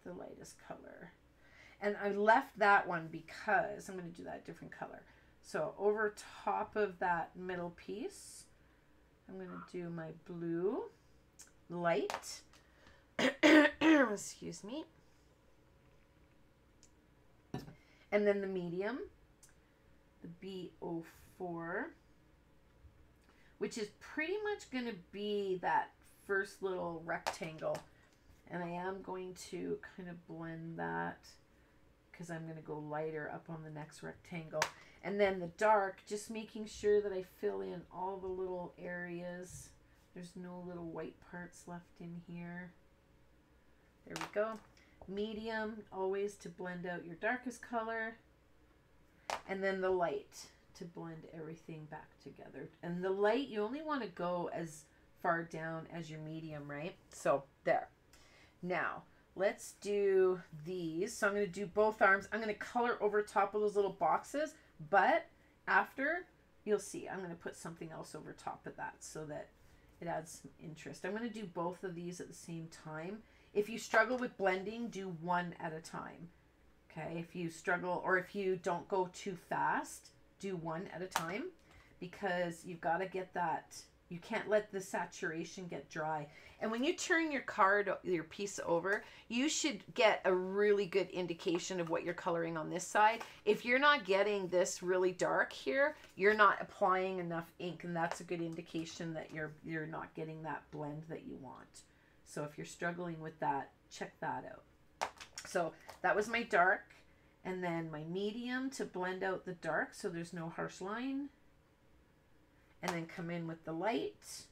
the lightest color. And I left that one because I'm going to do that different color. So over top of that middle piece, I'm going to do my blue light. Excuse me. And then the medium, the B04, which is pretty much going to be that first little rectangle. And I am going to kind of blend that because I'm going to go lighter up on the next rectangle. And then the dark, just making sure that I fill in all the little areas. There's no little white parts left in here. There we go. Medium, always to blend out your darkest color. And then the light to blend everything back together. And the light, you only want to go as far down as your medium, right? So there. Now, let's do these. So I'm going to do both arms. I'm going to color over top of those little boxes, but after, you'll see, I'm going to put something else over top of that so that it adds some interest. I'm going to do both of these at the same time. If you struggle with blending, do one at a time. Okay, if you struggle or if you don't go too fast, do one at a time because you've got to get that you can't let the saturation get dry. And when you turn your card, your piece over, you should get a really good indication of what you're coloring on this side. If you're not getting this really dark here, you're not applying enough ink, and that's a good indication that you're you're not getting that blend that you want. So if you're struggling with that, check that out. So that was my dark, and then my medium to blend out the dark so there's no harsh line and then come in with the light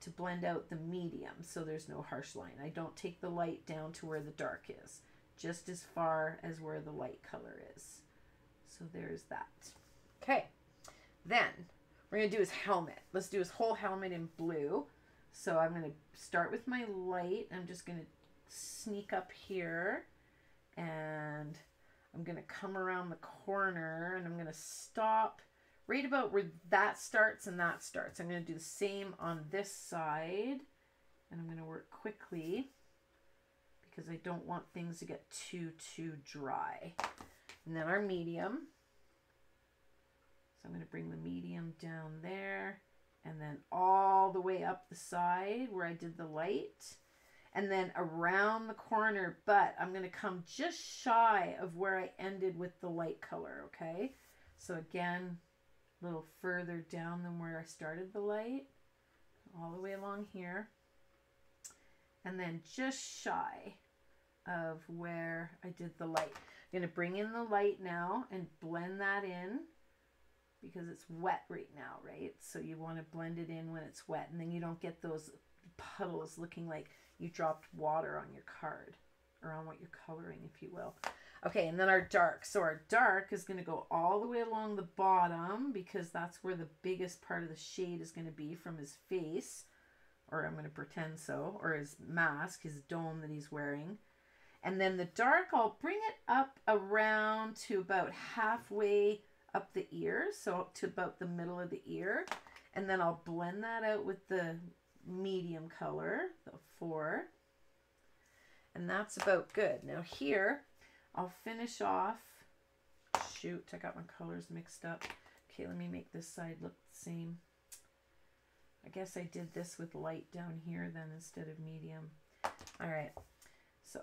to blend out the medium so there's no harsh line. I don't take the light down to where the dark is, just as far as where the light color is. So there's that. Okay, then we're going to do his helmet. Let's do his whole helmet in blue. So I'm going to start with my light. I'm just going to sneak up here and I'm going to come around the corner and I'm going to stop right about where that starts and that starts. I'm going to do the same on this side. And I'm going to work quickly because I don't want things to get too, too dry. And then our medium. So I'm going to bring the medium down there and then all the way up the side where I did the light and then around the corner, but I'm going to come just shy of where I ended with the light color, okay? So again, little further down than where I started the light, all the way along here, and then just shy of where I did the light. I'm going to bring in the light now and blend that in because it's wet right now, right? So you want to blend it in when it's wet and then you don't get those puddles looking like you dropped water on your card or on what you're coloring, if you will. Okay, and then our dark. So our dark is going to go all the way along the bottom because that's where the biggest part of the shade is going to be from his face. Or I'm going to pretend so. Or his mask, his dome that he's wearing. And then the dark, I'll bring it up around to about halfway up the ear. So up to about the middle of the ear. And then I'll blend that out with the medium color, the four. And that's about good. Now here, I'll finish off. Shoot, I got my colors mixed up. Okay, let me make this side look the same. I guess I did this with light down here then instead of medium. All right, so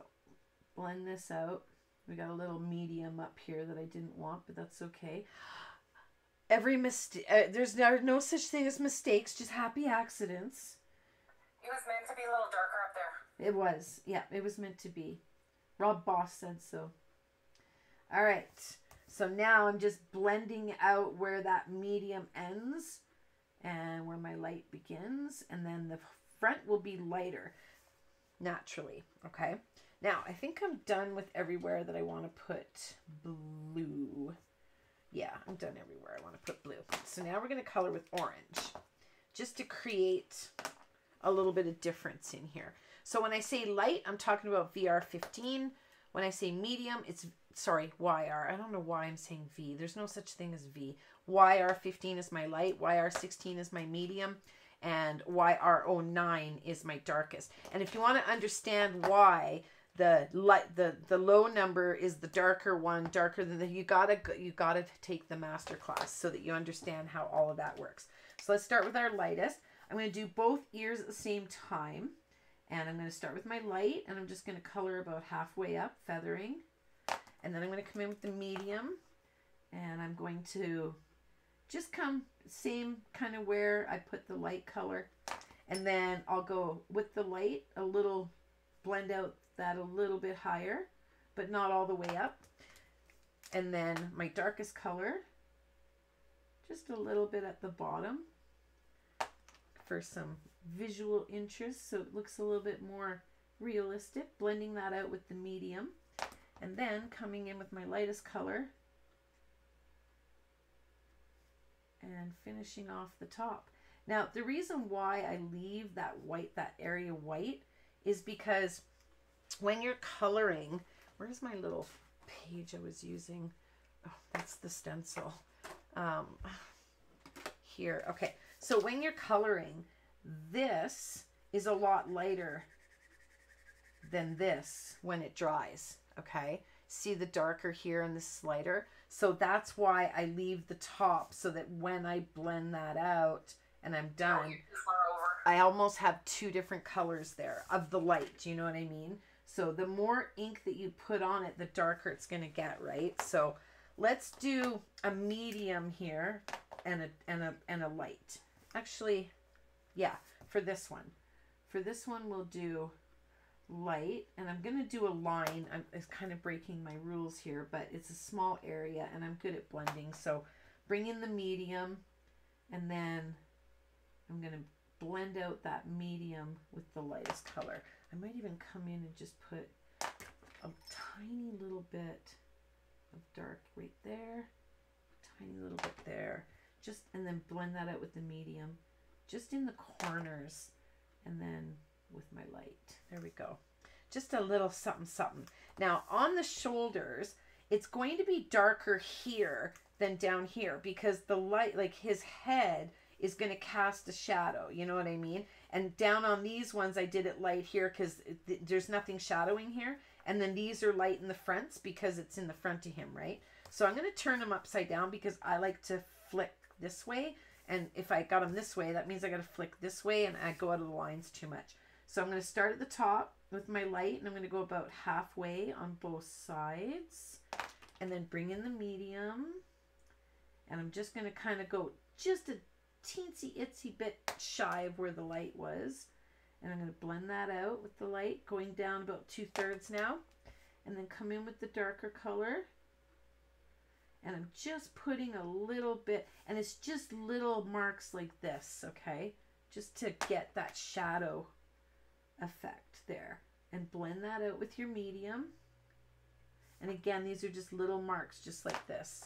blend this out. We got a little medium up here that I didn't want, but that's okay. Every mistake, uh, there's no, no such thing as mistakes, just happy accidents. It was meant to be a little darker up there. It was, yeah, it was meant to be. Rob Boss said so. All right. So now I'm just blending out where that medium ends and where my light begins. And then the front will be lighter naturally. Okay. Now I think I'm done with everywhere that I want to put blue. Yeah, I'm done everywhere I want to put blue. So now we're going to color with orange just to create a little bit of difference in here. So when I say light, I'm talking about VR15. When I say medium, it's sorry, YR. I don't know why I'm saying V. There's no such thing as V. YR15 is my light, YR16 is my medium, and YR09 is my darkest. And if you want to understand why the light the the low number is the darker one, darker than the you gotta you gotta take the master class so that you understand how all of that works. So let's start with our lightest. I'm going to do both ears at the same time. And I'm going to start with my light and I'm just going to color about halfway up, feathering. And then I'm going to come in with the medium and I'm going to just come same kind of where I put the light color. And then I'll go with the light a little, blend out that a little bit higher, but not all the way up. And then my darkest color, just a little bit at the bottom for some visual interest so it looks a little bit more realistic, blending that out with the medium. And then coming in with my lightest color and finishing off the top. Now, the reason why I leave that white, that area white, is because when you're coloring, where's my little page I was using? Oh, that's the stencil. Um, here, okay. So when you're coloring, this is a lot lighter than this when it dries, okay? See the darker here and this lighter? So that's why I leave the top so that when I blend that out and I'm done, I almost have two different colors there of the light. Do you know what I mean? So the more ink that you put on it, the darker it's going to get, right? So let's do a medium here and a, and a, and a light. Actually, yeah, for this one. For this one, we'll do light and I'm going to do a line. I'm it's kind of breaking my rules here, but it's a small area and I'm good at blending. So bring in the medium and then I'm going to blend out that medium with the lightest color. I might even come in and just put a tiny little bit of dark right there, tiny little bit there, just and then blend that out with the medium, just in the corners, and then with my light. There we go. Just a little something something. Now on the shoulders, it's going to be darker here than down here because the light, like his head is going to cast a shadow. You know what I mean? And down on these ones, I did it light here because there's nothing shadowing here. And then these are light in the fronts because it's in the front of him, right? So I'm going to turn them upside down because I like to flick this way. And if I got them this way, that means I got to flick this way and I go out of the lines too much. So I'm going to start at the top with my light and I'm going to go about halfway on both sides and then bring in the medium. And I'm just going to kind of go just a teensy itsy bit shy of where the light was. And I'm going to blend that out with the light going down about two thirds now. And then come in with the darker color. And I'm just putting a little bit and it's just little marks like this okay? Just to get that shadow effect there and blend that out with your medium. And again, these are just little marks just like this.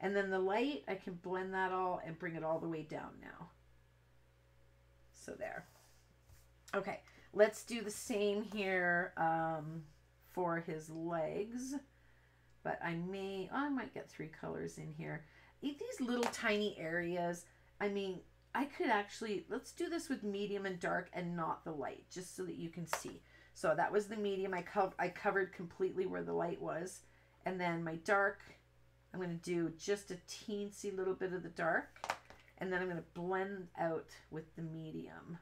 And then the light, I can blend that all and bring it all the way down now. So there. Okay, let's do the same here um, for his legs. But I may, oh, I might get three colors in here. These little tiny areas, I mean, I could actually, let's do this with medium and dark and not the light, just so that you can see. So that was the medium. I, co I covered completely where the light was. And then my dark, I'm going to do just a teensy little bit of the dark. And then I'm going to blend out with the medium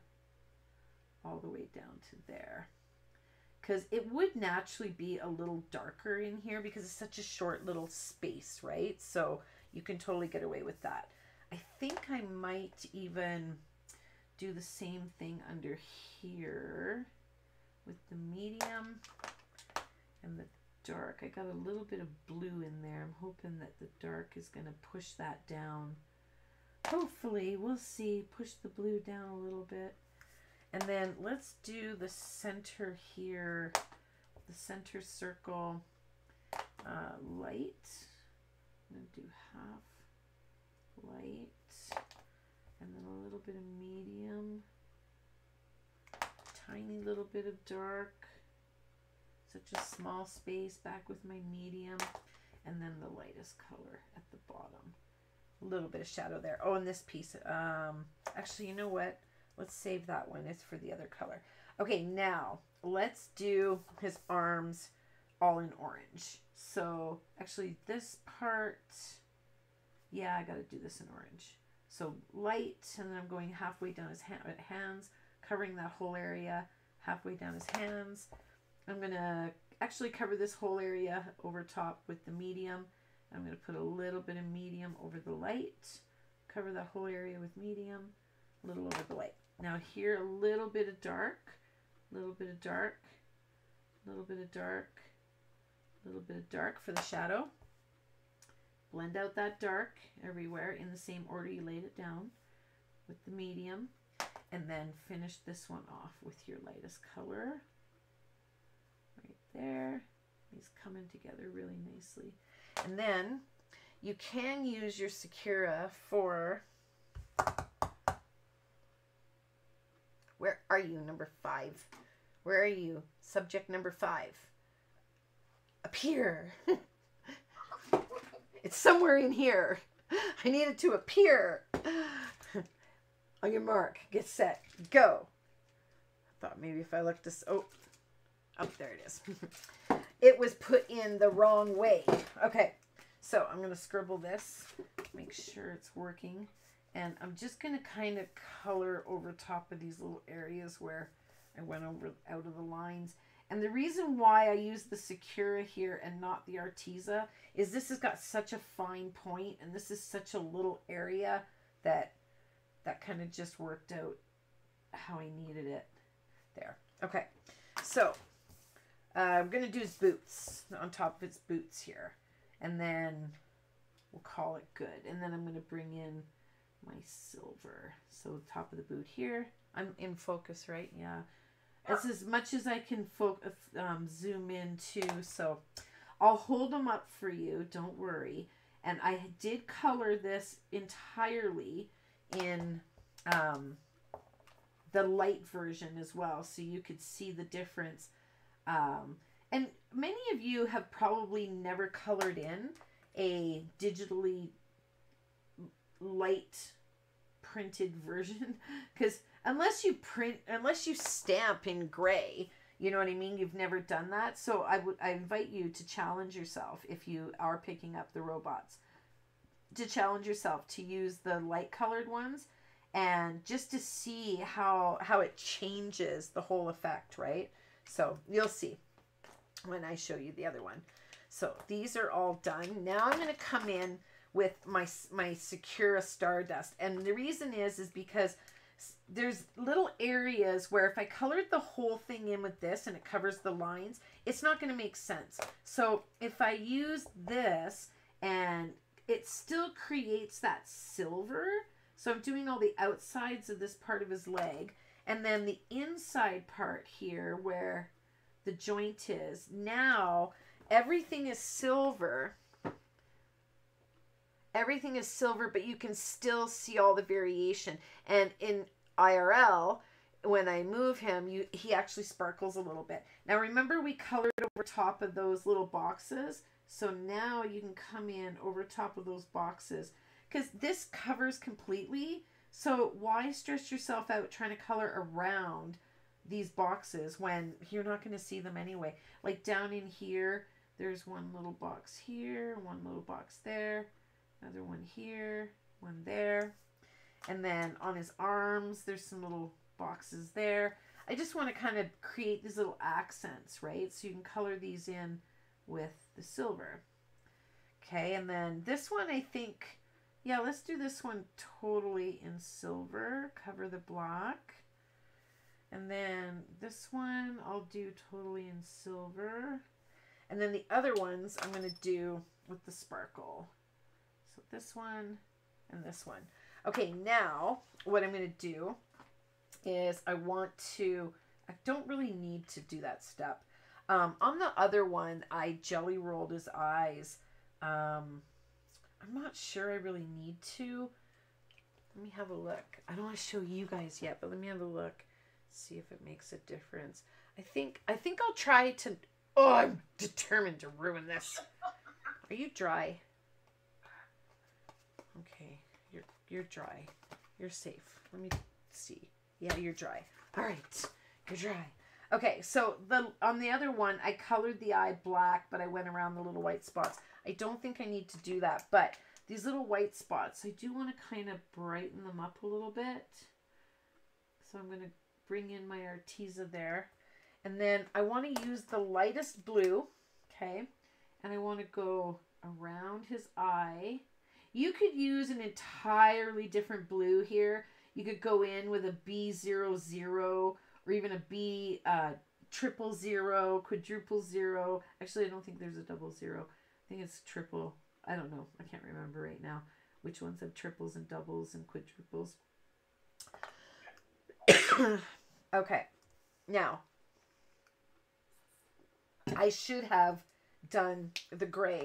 all the way down to there. Because it would naturally be a little darker in here because it's such a short little space, right? So you can totally get away with that. I think I might even do the same thing under here with the medium and the dark. I got a little bit of blue in there. I'm hoping that the dark is going to push that down. Hopefully, we'll see. Push the blue down a little bit. And then let's do the center here, the center circle uh, light. I'm going to do half light and then a little bit of medium. Tiny little bit of dark. Such a small space back with my medium. And then the lightest color at the bottom. A little bit of shadow there. Oh and this piece um actually you know what? Let's save that one. It's for the other color. Okay now let's do his arms all in orange. So actually this part yeah, I got to do this in orange. So light, and then I'm going halfway down his ha hands, covering that whole area, halfway down his hands. I'm going to actually cover this whole area over top with the medium. I'm going to put a little bit of medium over the light, cover that whole area with medium, a little over the light. Now here, a little bit of dark, a little bit of dark, a little bit of dark, a little bit of dark for the shadow. Blend out that dark everywhere in the same order you laid it down with the medium. And then finish this one off with your lightest color. Right there. He's coming together really nicely. And then you can use your Sakura for where are you number five where are you subject number five appear it's somewhere in here. I need it to appear. On your mark. Get set. Go. I thought maybe if i looked this oh up oh, there it is. It was put in the wrong way. Okay. So I'm going to scribble this, make sure it's working. And I'm just going to kind of color over top of these little areas where I went over out of the lines. And the reason why I use the Sakura here and not the Arteza is this has got such a fine point and this is such a little area that that kind of just worked out how I needed it there. Okay, so uh, I'm going to do his boots on top of its boots here and then we'll call it good. And then I'm going to bring in my silver. So top of the boot here. I'm in focus, right? Yeah. It's as much as I can fo- um, zoom in too. So I'll hold them up for you. Don't worry. And I did color this entirely in um, the light version as well. So you could see the difference. Um, and many of you have probably never colored in a digitally light printed version because unless you print unless you stamp in gray you know what i mean you've never done that so i would i invite you to challenge yourself if you are picking up the robots to challenge yourself to use the light colored ones and just to see how how it changes the whole effect right so you'll see when I show you the other one. So these are all done. Now I'm going to come in with my, my Sakura Stardust. And the reason is, is because there's little areas where if I colored the whole thing in with this and it covers the lines, it's not going to make sense. So if I use this and it still creates that silver, so I'm doing all the outsides of this part of his leg, and then the inside part here where the joint is. Now everything is silver. Everything is silver, but you can still see all the variation. And in IRL, when I move him, you he actually sparkles a little bit. Now remember we colored over top of those little boxes. So now you can come in over top of those boxes because this covers completely. So why stress yourself out trying to color around these boxes when you're not going to see them anyway. Like down in here, there's one little box here, one little box there, another one here, one there. And then on his arms, there's some little boxes there. I just want to kind of create these little accents, right? So you can color these in with the silver. Okay, and then this one, I think, yeah, let's do this one totally in silver. Cover the block. And then this one I'll do totally in silver. And then the other ones I'm going to do with the sparkle. So this one and this one. Okay, now what I'm going to do is I want to, I don't really need to do that step. Um, on the other one, I jelly rolled his eyes. Um, I'm not sure I really need to. Let me have a look. I don't want to show you guys yet, but let me have a look see if it makes a difference. I think I think I'll try to Oh, I'm determined to ruin this. Are you dry? Okay, you're dry. You're safe. Let me see. Yeah, you're dry. All right. You're dry. Okay, so the on the other one, I colored the eye black, but I went around the little white spots. I don't think I need to do that, but these little white spots, I do want to kind of brighten them up a little bit. So I'm going to bring in my Arteza there. And then I want to use the lightest blue, okay? And I want to go around his eye. You could use an entirely different blue here. You could go in with a B00 or even a B uh, triple zero, quadruple zero. Actually, I don't think there's a double zero. I think it's triple. I don't know. I can't remember right now which ones have triples and doubles and quadruples. Okay. Now, I should have done the gray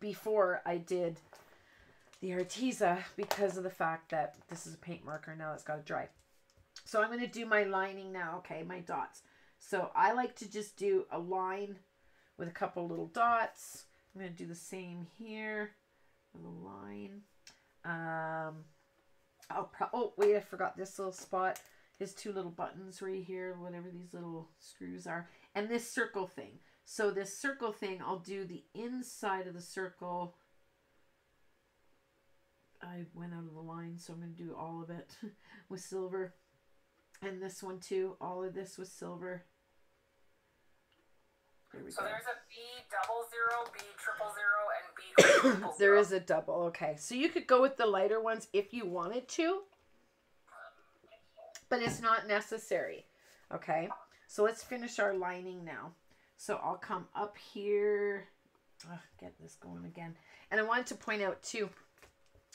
before I did the Arteza because of the fact that this is a paint marker now it's got to dry. So I'm going to do my lining now, okay, my dots. So I like to just do a line with a couple little dots. I'm going to do the same here with a line. Um, I'll pro oh, wait, I forgot this little spot. His two little buttons right here, whatever these little screws are. And this circle thing. So this circle thing, I'll do the inside of the circle. I went out of the line, so I'm going to do all of it with silver. And this one too, all of this with silver. There we so go. there's a B double zero, B triple zero, and B There is a double, okay. So you could go with the lighter ones if you wanted to, but it's not necessary, okay? So let's finish our lining now. So I'll come up here, oh, get this going again. And I wanted to point out too,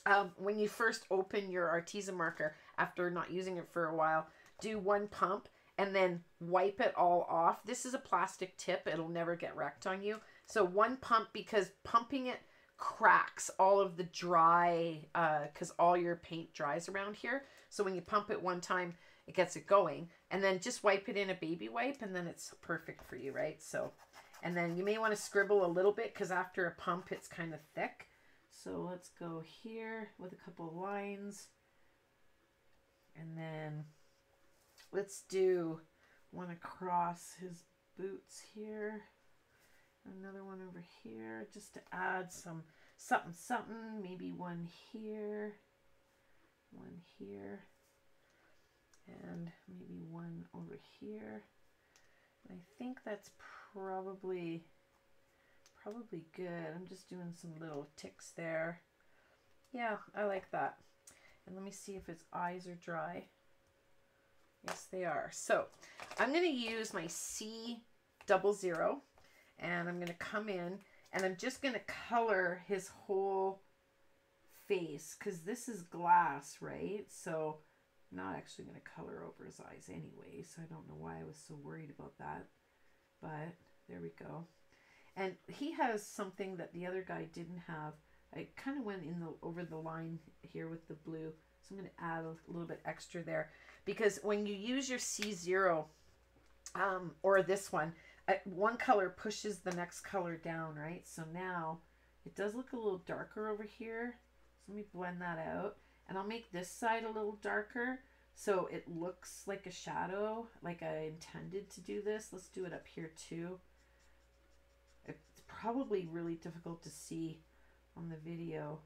um, when you first open your Arteza marker after not using it for a while, do one pump and then wipe it all off. This is a plastic tip. It'll never get wrecked on you. So one pump because pumping it cracks all of the dry, because uh, all your paint dries around here. So when you pump it one time, it gets it going. And then just wipe it in a baby wipe and then it's perfect for you, right? So, and then you may want to scribble a little bit because after a pump, it's kind of thick. So let's go here with a couple lines. And then Let's do one across his boots here. Another one over here just to add some something something. Maybe one here. One here. And maybe one over here. I think that's probably probably good. I'm just doing some little ticks there. Yeah, I like that. And let me see if his eyes are dry. Yes, they are. So I'm going to use my C double zero and I'm going to come in and I'm just going to color his whole face because this is glass, right? So I'm not actually going to color over his eyes anyway, so I don't know why I was so worried about that. But there we go. And he has something that the other guy didn't have. I kind of went in the over the line here with the blue. So I'm going to add a little bit extra there because when you use your C0 um, or this one, one color pushes the next color down, right? So now it does look a little darker over here. So let me blend that out. And I'll make this side a little darker so it looks like a shadow, like I intended to do this. Let's do it up here too. Probably really difficult to see on the video,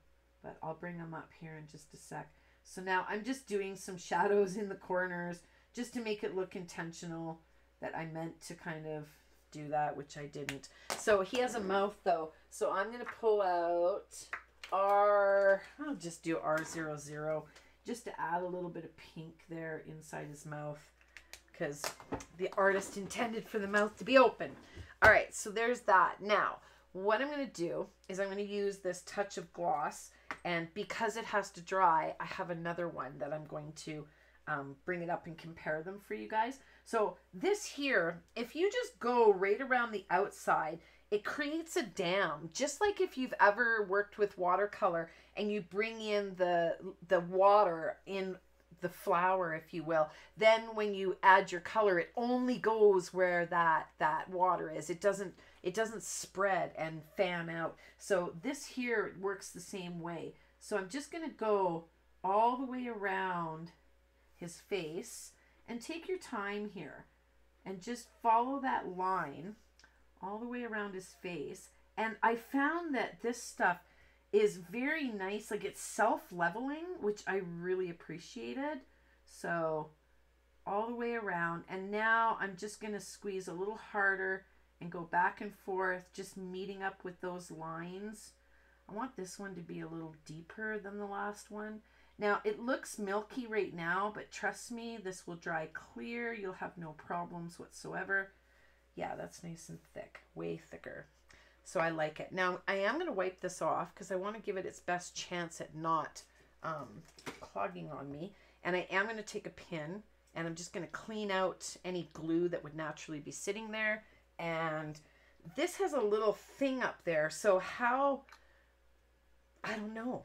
but I'll bring them up here in just a sec. So now I'm just doing some shadows in the corners just to make it look intentional that I meant to kind of do that, which I didn't. So he has a mouth though. So I'm going to pull out R, I'll just do R00 just to add a little bit of pink there inside his mouth because the artist intended for the mouth to be open. All right, so there's that. Now, what I'm going to do is I'm going to use this touch of gloss and because it has to dry, I have another one that I'm going to um, bring it up and compare them for you guys. So this here, if you just go right around the outside, it creates a dam. Just like if you've ever worked with watercolor and you bring in the, the water in the flower, if you will, then when you add your color, it only goes where that, that water is. It doesn't it doesn't spread and fan out. So this here works the same way. So I'm just to go all the way around his face and take your time here and just follow that line all the way around his face. And I found that this stuff is very nice. Like it's self-leveling, which I really appreciated. So all the way around. And now I'm just going to squeeze a little harder and go back and forth, just meeting up with those lines. I want this one to be a little deeper than the last one. Now, it looks milky right now, but trust me, this will dry clear. You'll have no problems whatsoever. Yeah, that's nice and thick, way thicker. So I like it. Now, I am going to wipe this off because I want to give it its best chance at not um, clogging on me. And I am going to take a pin and I'm just going to clean out any glue that would naturally be sitting there and this has a little thing up there. So how I don't know.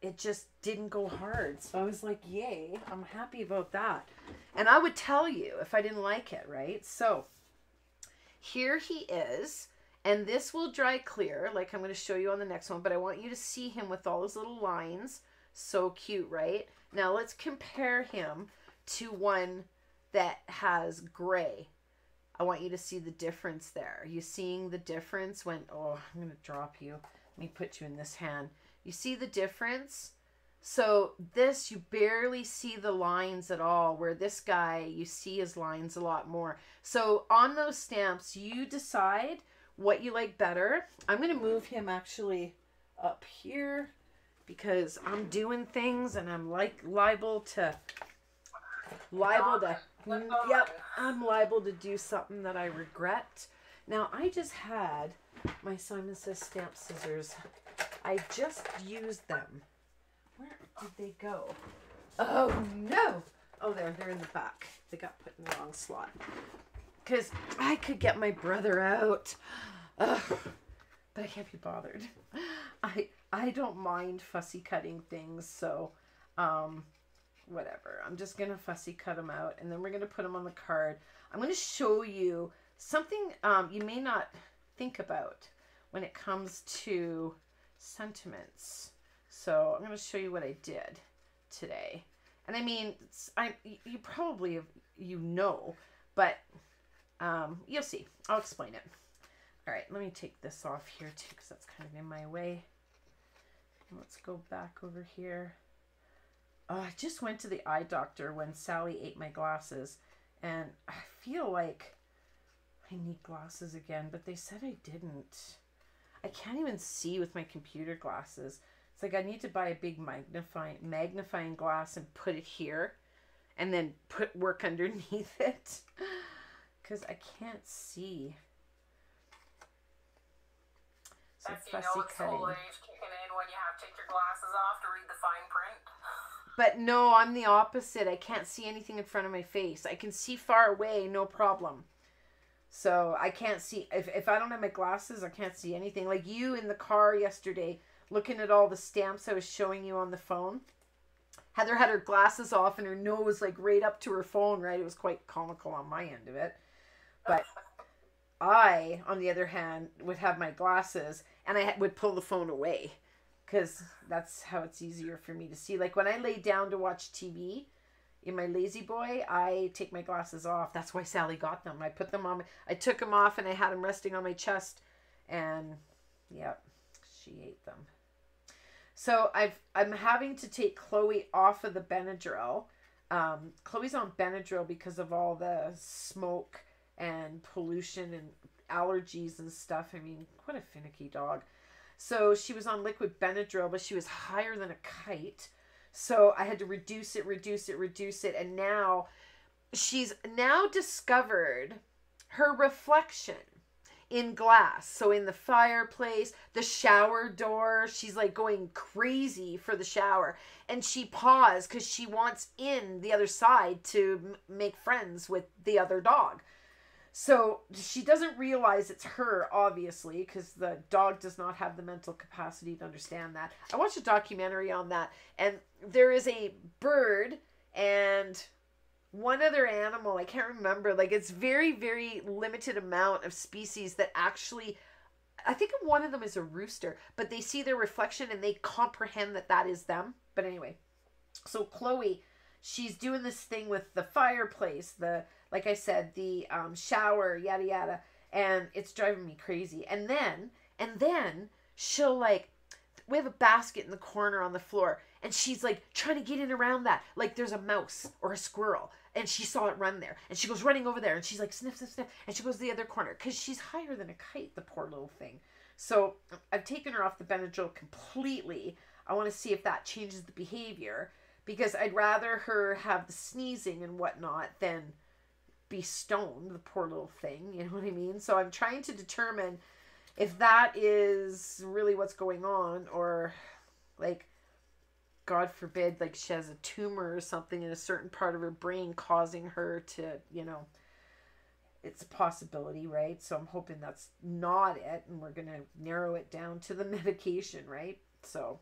It just didn't go hard. So I was like, yay, I'm happy about that. And I would tell you if I didn't like it, right? So here he is. And this will dry clear, like I'm going to show you on the next one. But I want you to see him with all his little lines. So cute, right? Now let's compare him to one that has gray. I want you to see the difference there. You seeing the difference when, oh, I'm going to drop you. Let me put you in this hand. You see the difference? So this, you barely see the lines at all, where this guy, you see his lines a lot more. So on those stamps, you decide what you like better. I'm going to move him actually up here because I'm doing things and I'm like liable to liable to yep I'm liable to do something that I regret. Now I just had my Simon Says stamp scissors. I just used them. Where did they go? Oh no! Oh there, they're in the back. They got put in the wrong slot. Cause I could get my brother out. Ugh. But I can't be bothered. I I don't mind fussy cutting things, so um whatever. I'm just to fussy cut them out and then we're to put them on the card. I'm to show you something um, you may not think about when it comes to sentiments. So I'm to show you what I did today. And I mean, I you probably have, you know, but um, you'll see. I'll explain it. All right, let me take this off here too because that's kind of in my way. Let's go back over here. Oh, I just went to the eye doctor when Sally ate my glasses, and I feel like I need glasses again, but they said I didn't. I can't even see with my computer glasses. It's like I need to buy a big magnifying magnifying glass and put it here and then put work underneath it cuz I can't see. So That's, fussy cutting. age kicking in when you have to take your glasses off to read the fine print. But no, I'm the opposite. I can't see anything in front of my face. I can see far away, no problem. So I can't see if if I don't have my glasses, I can't see anything. Like you in the car yesterday, looking at all the stamps I was showing you on the phone. Heather had her glasses off and her nose like right up to her phone, right? It was quite comical on my end of it. But I, on the other hand, would have my glasses and I would pull the phone away because that's how it's easier for me to see. Like when I lay down to watch TV in my lazy boy, I take my glasses off. That's why Sally got them. I put them on. I took them off and I had them resting on my chest, and yep, she ate them. So I've I'm having to take Chloe off of the Benadryl. Um, Chloe's on Benadryl because of all the smoke and pollution and allergies and stuff. I mean, what a finicky dog. So she was on liquid Benadryl, but she was higher than a kite. So I had to reduce it, reduce it, reduce it. And now she's now discovered her reflection in glass. So in the fireplace, the shower door, she's like going crazy for the shower. And she paused because she wants in the other side to make friends with the other dog. So she doesn't realize it's her, obviously, because the dog does not have the mental capacity to understand that. I watched a documentary on that, and there is a bird and one other animal. I can't remember. Like, it's very, very limited amount of species that actually. I think one of them is a rooster, but they see their reflection and they comprehend that that is them. But anyway, so Chloe, she's doing this thing with the fireplace, the like I said, the um, shower, yada yada, and it's driving me crazy. And then, and then she'll like, we have a basket in the corner on the floor, and she's like trying to get in around that, like there's a mouse or a squirrel, and she saw it run there, and she goes running over there, and she's like sniff, sniff, sniff, and she goes to the other corner because she's higher than a kite, the poor little thing. So I've taken her off the Benadryl completely. I want to see if that changes the behavior because I'd rather her have the sneezing and whatnot than be stoned, the poor little thing, you know what I mean? So I'm trying to determine if that is really what's going on or like God forbid like she has a tumor or something in a certain part of her brain causing her to, you know, it's a possibility, right? So I'm hoping that's not it, and we're gonna narrow it down to the medication, right? So,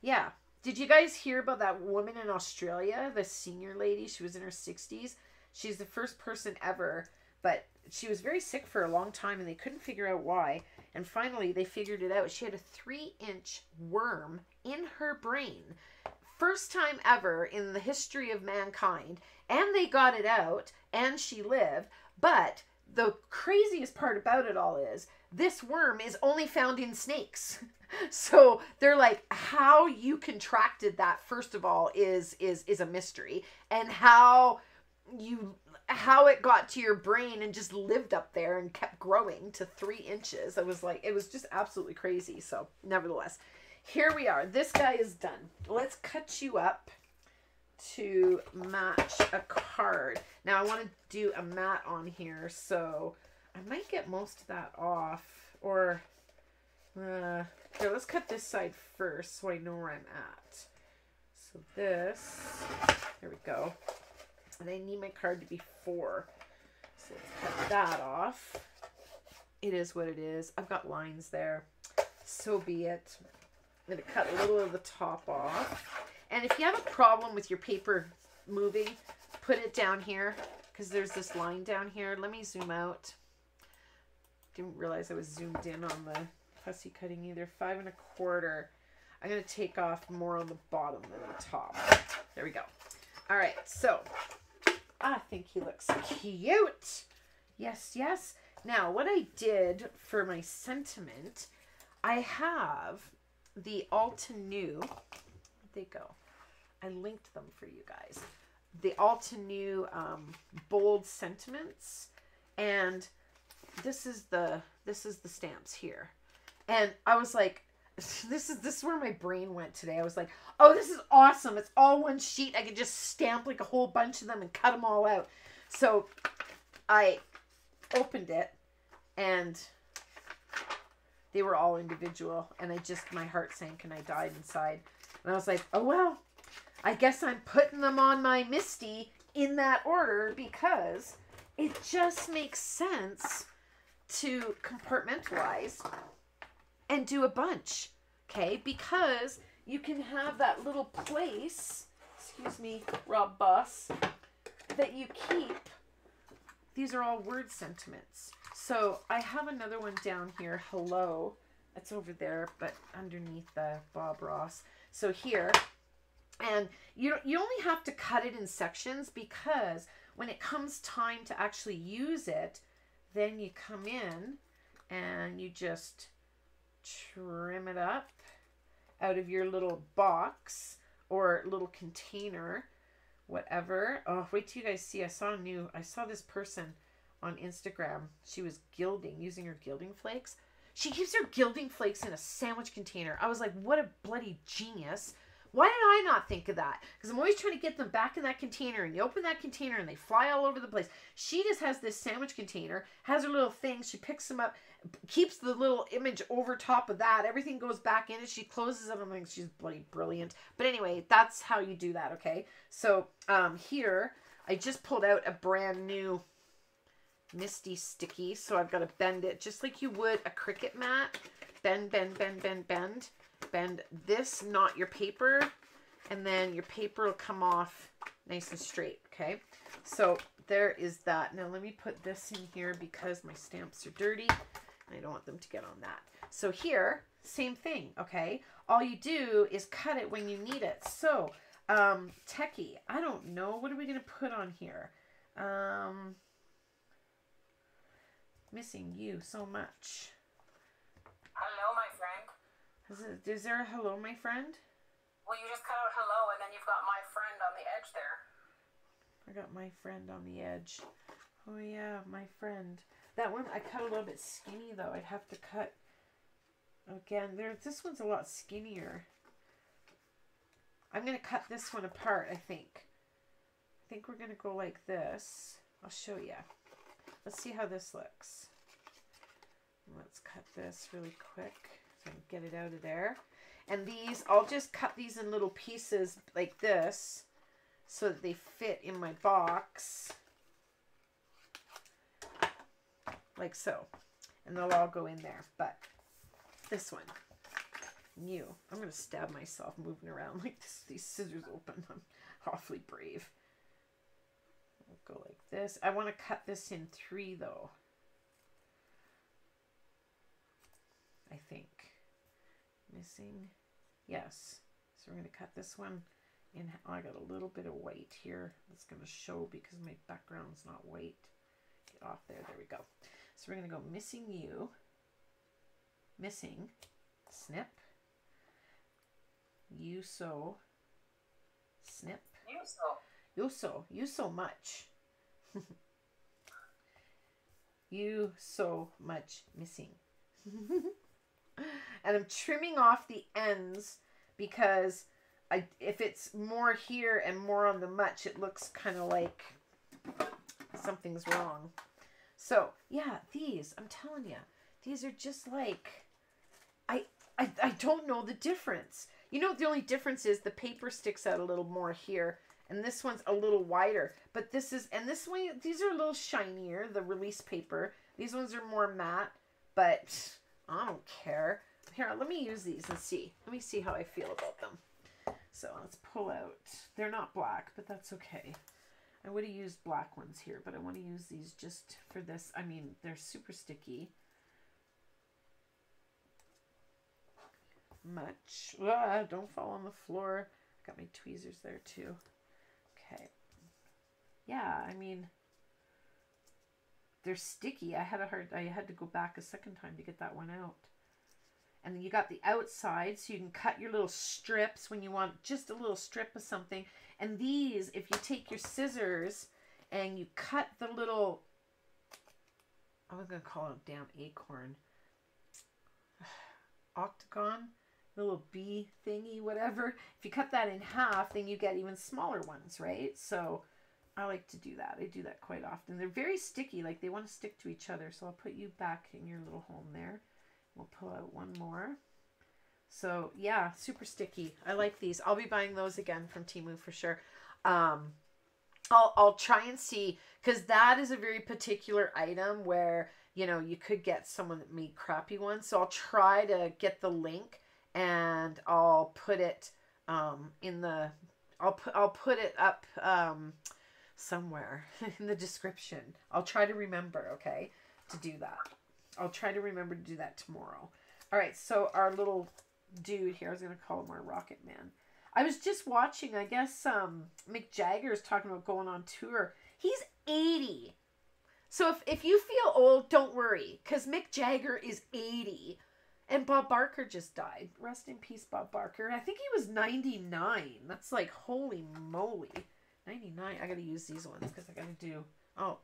yeah. Did you guys hear about that woman in Australia, the senior lady? She was in her 60s. She's the first person ever, but she was very sick for a long time and they couldn't figure out why. And finally, they figured it out. She had a three inch worm in her brain. First time ever in the history of mankind. And they got it out and she lived. But the craziest part about it all is this worm is only found in snakes. so they're like how you contracted that first of all is is is a mystery and how you how it got to your brain and just lived up there and kept growing to three inches. It was like it was just absolutely crazy. So nevertheless, here we are. This guy is done. Let's cut you up to match a card. Now I want to do a mat on here, so I might get most of that off. Or uh, here, let's cut this side first so I know where I'm at. So this, there we go. And I need my card to be four. So let's cut that off. It is what it is. I've got lines there. So be it. I'm going to cut a little of the top off. And if you have a problem with your paper moving, put it down here because there's this line down here. Let me zoom out. Didn't realize I was zoomed in on the fussy cutting either. Five and a quarter. I'm going to take off more on the bottom than the top. There we go. All right, so I think he looks cute. Yes, yes. Now, what I did for my sentiment, I have the Altenew. Where'd they go? I linked them for you guys. The Altenew um, bold sentiments, and this is the this is the stamps here, and I was like, this is this is where my brain went today. I was like, oh, this is awesome. It's all one sheet. I could just stamp like a whole bunch of them and cut them all out. So I opened it and they were all individual and I just my heart sank and I died inside. And I was like, oh well, I guess I'm putting them on my MISTI in that order because it just makes sense to compartmentalize and do a bunch. Okay, because you can have that little place, excuse me, Rob Boss, that you keep. These are all word sentiments. So I have another one down here, hello. It's over there, but underneath the Bob Ross. So here, and you, you only have to cut it in sections because when it comes time to actually use it, then you come in and you just trim it up out of your little box or little container, whatever. Oh, wait till you guys see. I saw a new, I saw this person on Instagram. She was gilding, using her gilding flakes. She keeps her gilding flakes in a sandwich container. I was like, what a bloody genius. Why did I not think of that? Because I'm always trying to get them back in that container, and you open that container and they fly all over the place. She just has this sandwich container, has her little thing. She picks them up, keeps the little image over top of that. Everything goes back in, and she closes it. I'm like, she's bloody brilliant. But anyway, that's how you do that. Okay, so um, here I just pulled out a brand new MISTI sticky, so I've got to bend it just like you would a Cricut mat. Bend, bend, bend, bend, bend bend this, not your paper, and then your paper will come off nice and straight, okay? So there is that. Now let me put this in here because my stamps are dirty. I don't want them to get on that. So here, same thing, okay? All you do is cut it when you need it. So, um, Techie, I don't know. What are we going to put on here? Um, missing you so much. Hello, my friend. Is, it, is there a hello, my friend? Well, you just cut out hello, and then you've got my friend on the edge there. I got my friend on the edge. Oh yeah, my friend. That one I cut a little bit skinny though. I'd have to cut again. There, this one's a lot skinnier. I'm gonna cut this one apart. I think. I think we're gonna go like this. I'll show you. Let's see how this looks. Let's cut this really quick so I can get it out of there. And these, I'll just cut these in little pieces like this so that they fit in my box. Like so. And they'll all go in there. But this one, new. I'm going to stab myself moving around like this. These scissors open. I'm awfully brave. I'll go like this. I want to cut this in three though. I think. Missing. Yes. So we're going to cut this one in. Oh, I got a little bit of white here. That's going to show because my background's not white. Get off there. There we go. So we're going to go missing you. Missing. Snip. You so. Snip. You so. You so. You so much. you so much missing. and I'm trimming off the ends because I if it's more here and more on the much, it looks kind of like something's wrong. So yeah, these I'm telling you, these are just like I I I don't know the difference. You know the only difference is the paper sticks out a little more here and this one's a little wider. But this is and this one these are a little shinier, the release paper. These ones are more matte, but I don't care. Here, let me use these and see. Let me see how I feel about them. So let's pull out. They're not black, but that's okay. I would have used black ones here, but I want to use these just for this. I mean, they're super sticky. Much. Ah, don't fall on the floor. Got my tweezers there too. Okay. Yeah, I mean, they're sticky. I had a hard, I had to go back a second time to get that one out. And then you got the outside, so you can cut your little strips when you want just a little strip of something. And these, if you take your scissors and you cut the little, I was to call it a damn acorn, octagon, little bee thingy, whatever. If you cut that in half, then you get even smaller ones, right? So I like to do that. I do that quite often. They're very sticky, like they want to stick to each other. So I'll put you back in your little home there. We'll pull out one more. So yeah, super sticky. I like these. I'll be buying those again from Temu for sure. Um, I'll, I'll try and see because that is a very particular item where you know you could get someone that made crappy ones. So I'll try to get the link and I'll put it um, in the I'll put I'll put it up um, somewhere in the description. I'll try to remember, okay, to do that. I'll try to remember to do that tomorrow. All right, so our little dude here, I was going to call him our Rocket Man. I was just watching, I guess um, Mick Jagger is talking about going on tour. He's 80. So if, if you feel old, don't worry, because Mick Jagger is 80. And Bob Barker just died. Rest in peace, Bob Barker. I think he was 99. That's like, holy moly. 99. I got to use these ones because I got to do. Oh,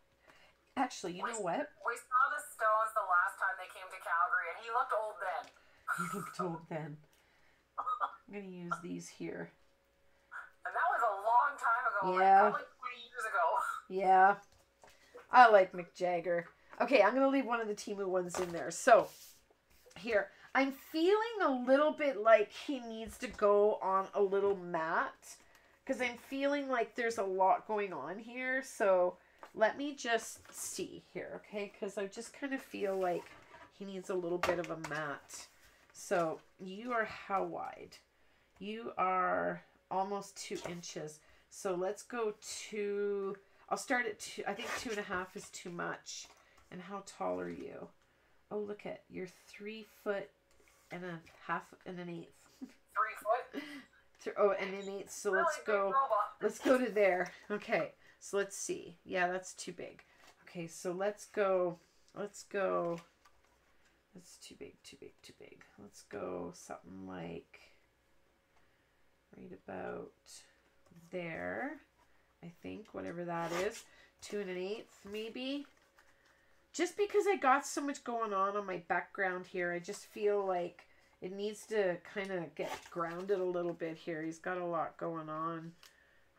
actually, you know what? We saw the Stones the last time they came to Calgary, and he looked old then. He looked old then. I'm to use these here. And that was a long time ago. Yeah. Like, probably 20 years ago. Yeah. I like Mick Jagger. Okay, I'm going to leave one of the Temu ones in there. So, here. I'm feeling a little bit like he needs to go on a little mat because I'm feeling like there's a lot going on here. So let me just see here, okay? Because I just kind of feel like he needs a little bit of a mat. So you are how wide? You are almost two inches. So let's go to, I'll start at two, I think two and a half is too much. And how tall are you? Oh, look at, you're three foot and a half and an eighth. Three foot. Oh, and an eighth. So Really let's go. Let's go to there. Okay. So let's see. Yeah, that's too big. Okay, so let's go. Let's go. That's too big, too big, too big. Let's go something like right about there. I think, whatever that is. Two and an eighth, maybe. Just because I got so much going on on my background here, I just feel like it needs to kind of get grounded a little bit here. He's got a lot going on.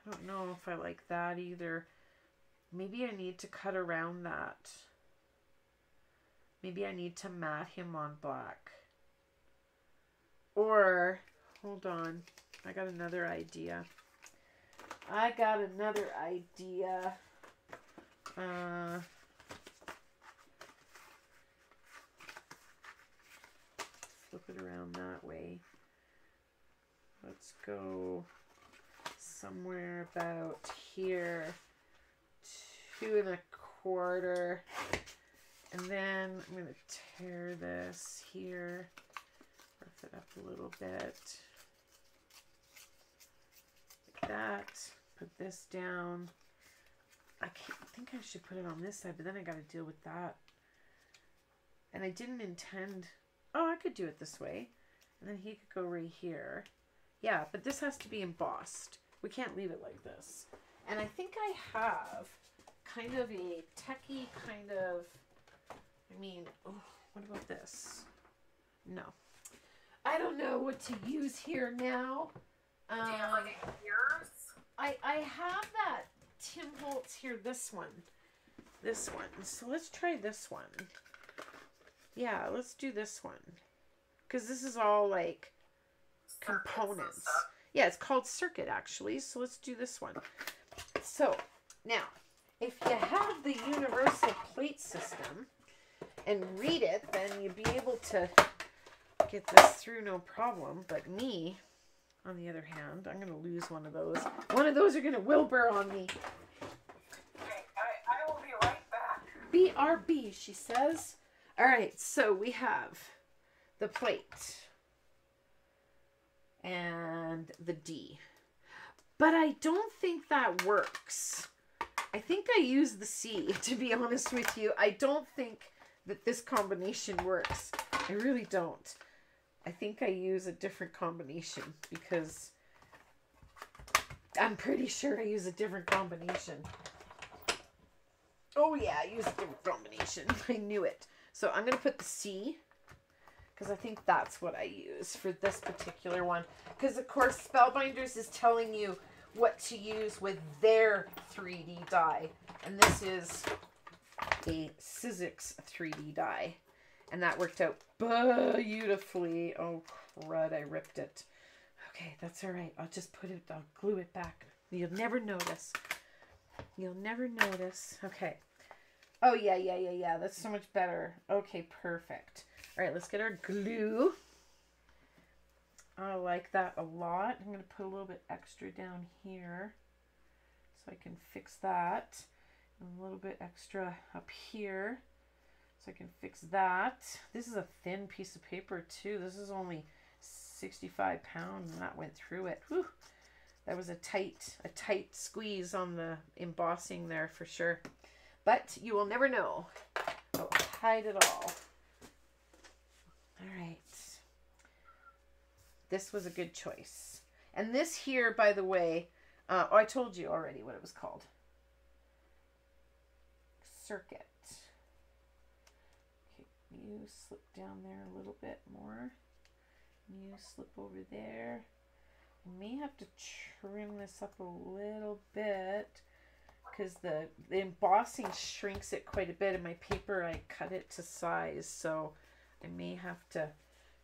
I don't know if I like that either. Maybe I need to cut around that. Maybe I need to mat him on black. Or, hold on. I got another idea. I got another idea. Uh... flip it around that way. Let's go somewhere about here. Two and a quarter. And then I'm going to tear this here. Rough it up a little bit. Like that. Put this down. I can't, think I should put it on this side, but then I got to deal with that. And I didn't intend... Oh, I could do it this way. And then he could go right here. Yeah, but this has to be embossed. We can't leave it like this. And I think I have kind of a techie kind of... I mean, oh, what about this? No. I don't know what to use here now. Do you have Um, like ears? I I have that Tim Holtz here. This one, this one. So let's try this one. Yeah, let's do this one, because this is all like components. Yeah, it's called Circuit actually. So let's do this one. So now, if you have the universal plate system and read it, then you'd be able to get this through no problem. But me, on the other hand, I'm going to lose one of those. One of those are going to Wilbur on me. Okay, I, I will be right back. BRB, she says. All right, so we have the plate and the D. But I don't think that works. I think I use the C, to be honest with you. I don't think that this combination works. I really don't. I think I use a different combination because I'm pretty sure I use a different combination. Oh yeah, I use a different combination. I knew it. So I'm gonna put the C because I think that's what I use for this particular one. Because of course Spellbinders is telling you what to use with their 3D die, and this is a Sizzix 3D die, and that worked out beautifully. Oh crud! I ripped it. Okay, that's all right. I'll just put it. I'll glue it back. You'll never notice. You'll never notice. Okay. Oh, yeah, yeah, yeah, yeah. That's so much better. Okay, perfect. All right, let's get our glue. I like that a lot. I'm going to put a little bit extra down here so I can fix that. A little bit extra up here so I can fix that. This is a thin piece of paper too. This is only 65 pounds and that went through it. Whew. That was a tight, a tight squeeze on the embossing there for sure. But you will never know. I'll hide it all. All right. This was a good choice. And this here, by the way, uh, oh, I told you already what it was called. Circuit. Okay, you slip down there a little bit more. You slip over there. I may have to trim this up a little bit because the, the embossing shrinks it quite a bit and my paper I cut it to size so I may have to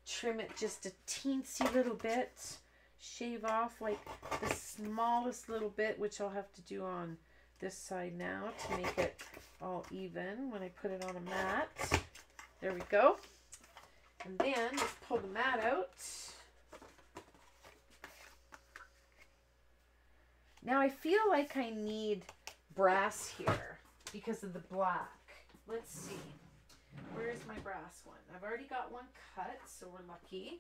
trim it just a teensy little bit shave off like the smallest little bit which I'll have to do on this side now to make it all even when I put it on a mat there we go and then let's pull the mat out now I feel like I need brass here because of the black. Let's see. Where's my brass one? I've already got one cut, so we're lucky.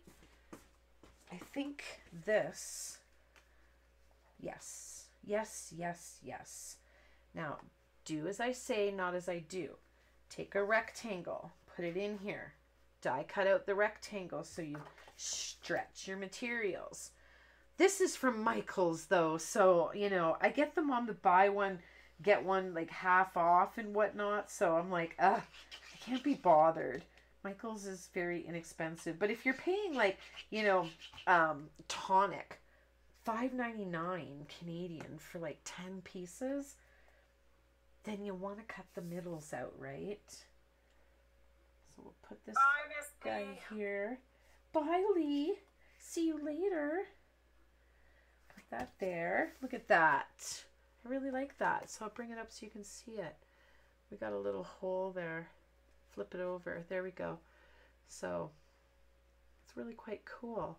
I think this. Yes. Yes, yes, yes. Now, do as I say, not as I do. Take a rectangle, put it in here. Die cut out the rectangle so you stretch your materials. This is from Michaels though, so you know, I get them on the buy one get one like half off and whatnot. So I'm like, ugh, I can't be bothered. Michael's is very inexpensive, but if you're paying like, you know, um, tonic, five ninety nine Canadian for like ten pieces, then you want to cut the middles out, right? So we'll put this Bye, guy here. Bye, Lee. See you later. Put that there. Look at that. I really like that. So I'll bring it up so you can see it. We got a little hole there. Flip it over. There we go. So it's really quite cool.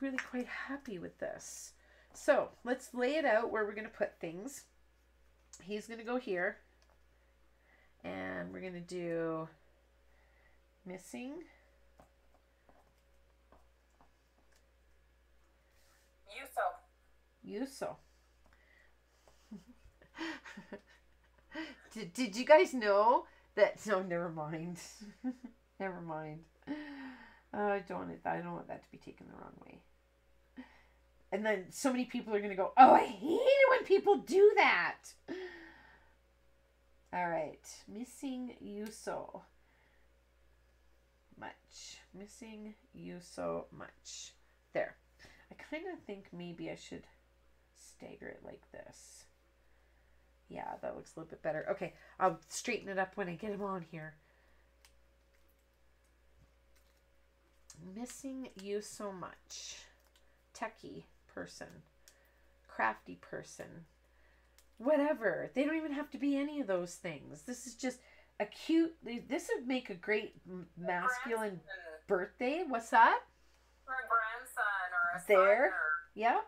Really quite happy with this. So let's lay it out where we're going to put things. He's going to go here. And we're going to do missing. Yuso. Yuso. did, did you guys know that? No, never mind. never mind. Uh, I don't want it. I don't want that to be taken the wrong way. And then so many people are gonna go. Oh, I hate it when people do that. All right, missing you so much. Missing you so much. There. I kind of think maybe I should stagger it like this. Yeah, that looks a little bit better. Okay, I'll straighten it up when I get him on here. Missing you so much. Techie person. Crafty person. Whatever. They don't even have to be any of those things. This is just a cute. This would make a great masculine birthday. What's that? Or a grandson or a There. son or Yeah.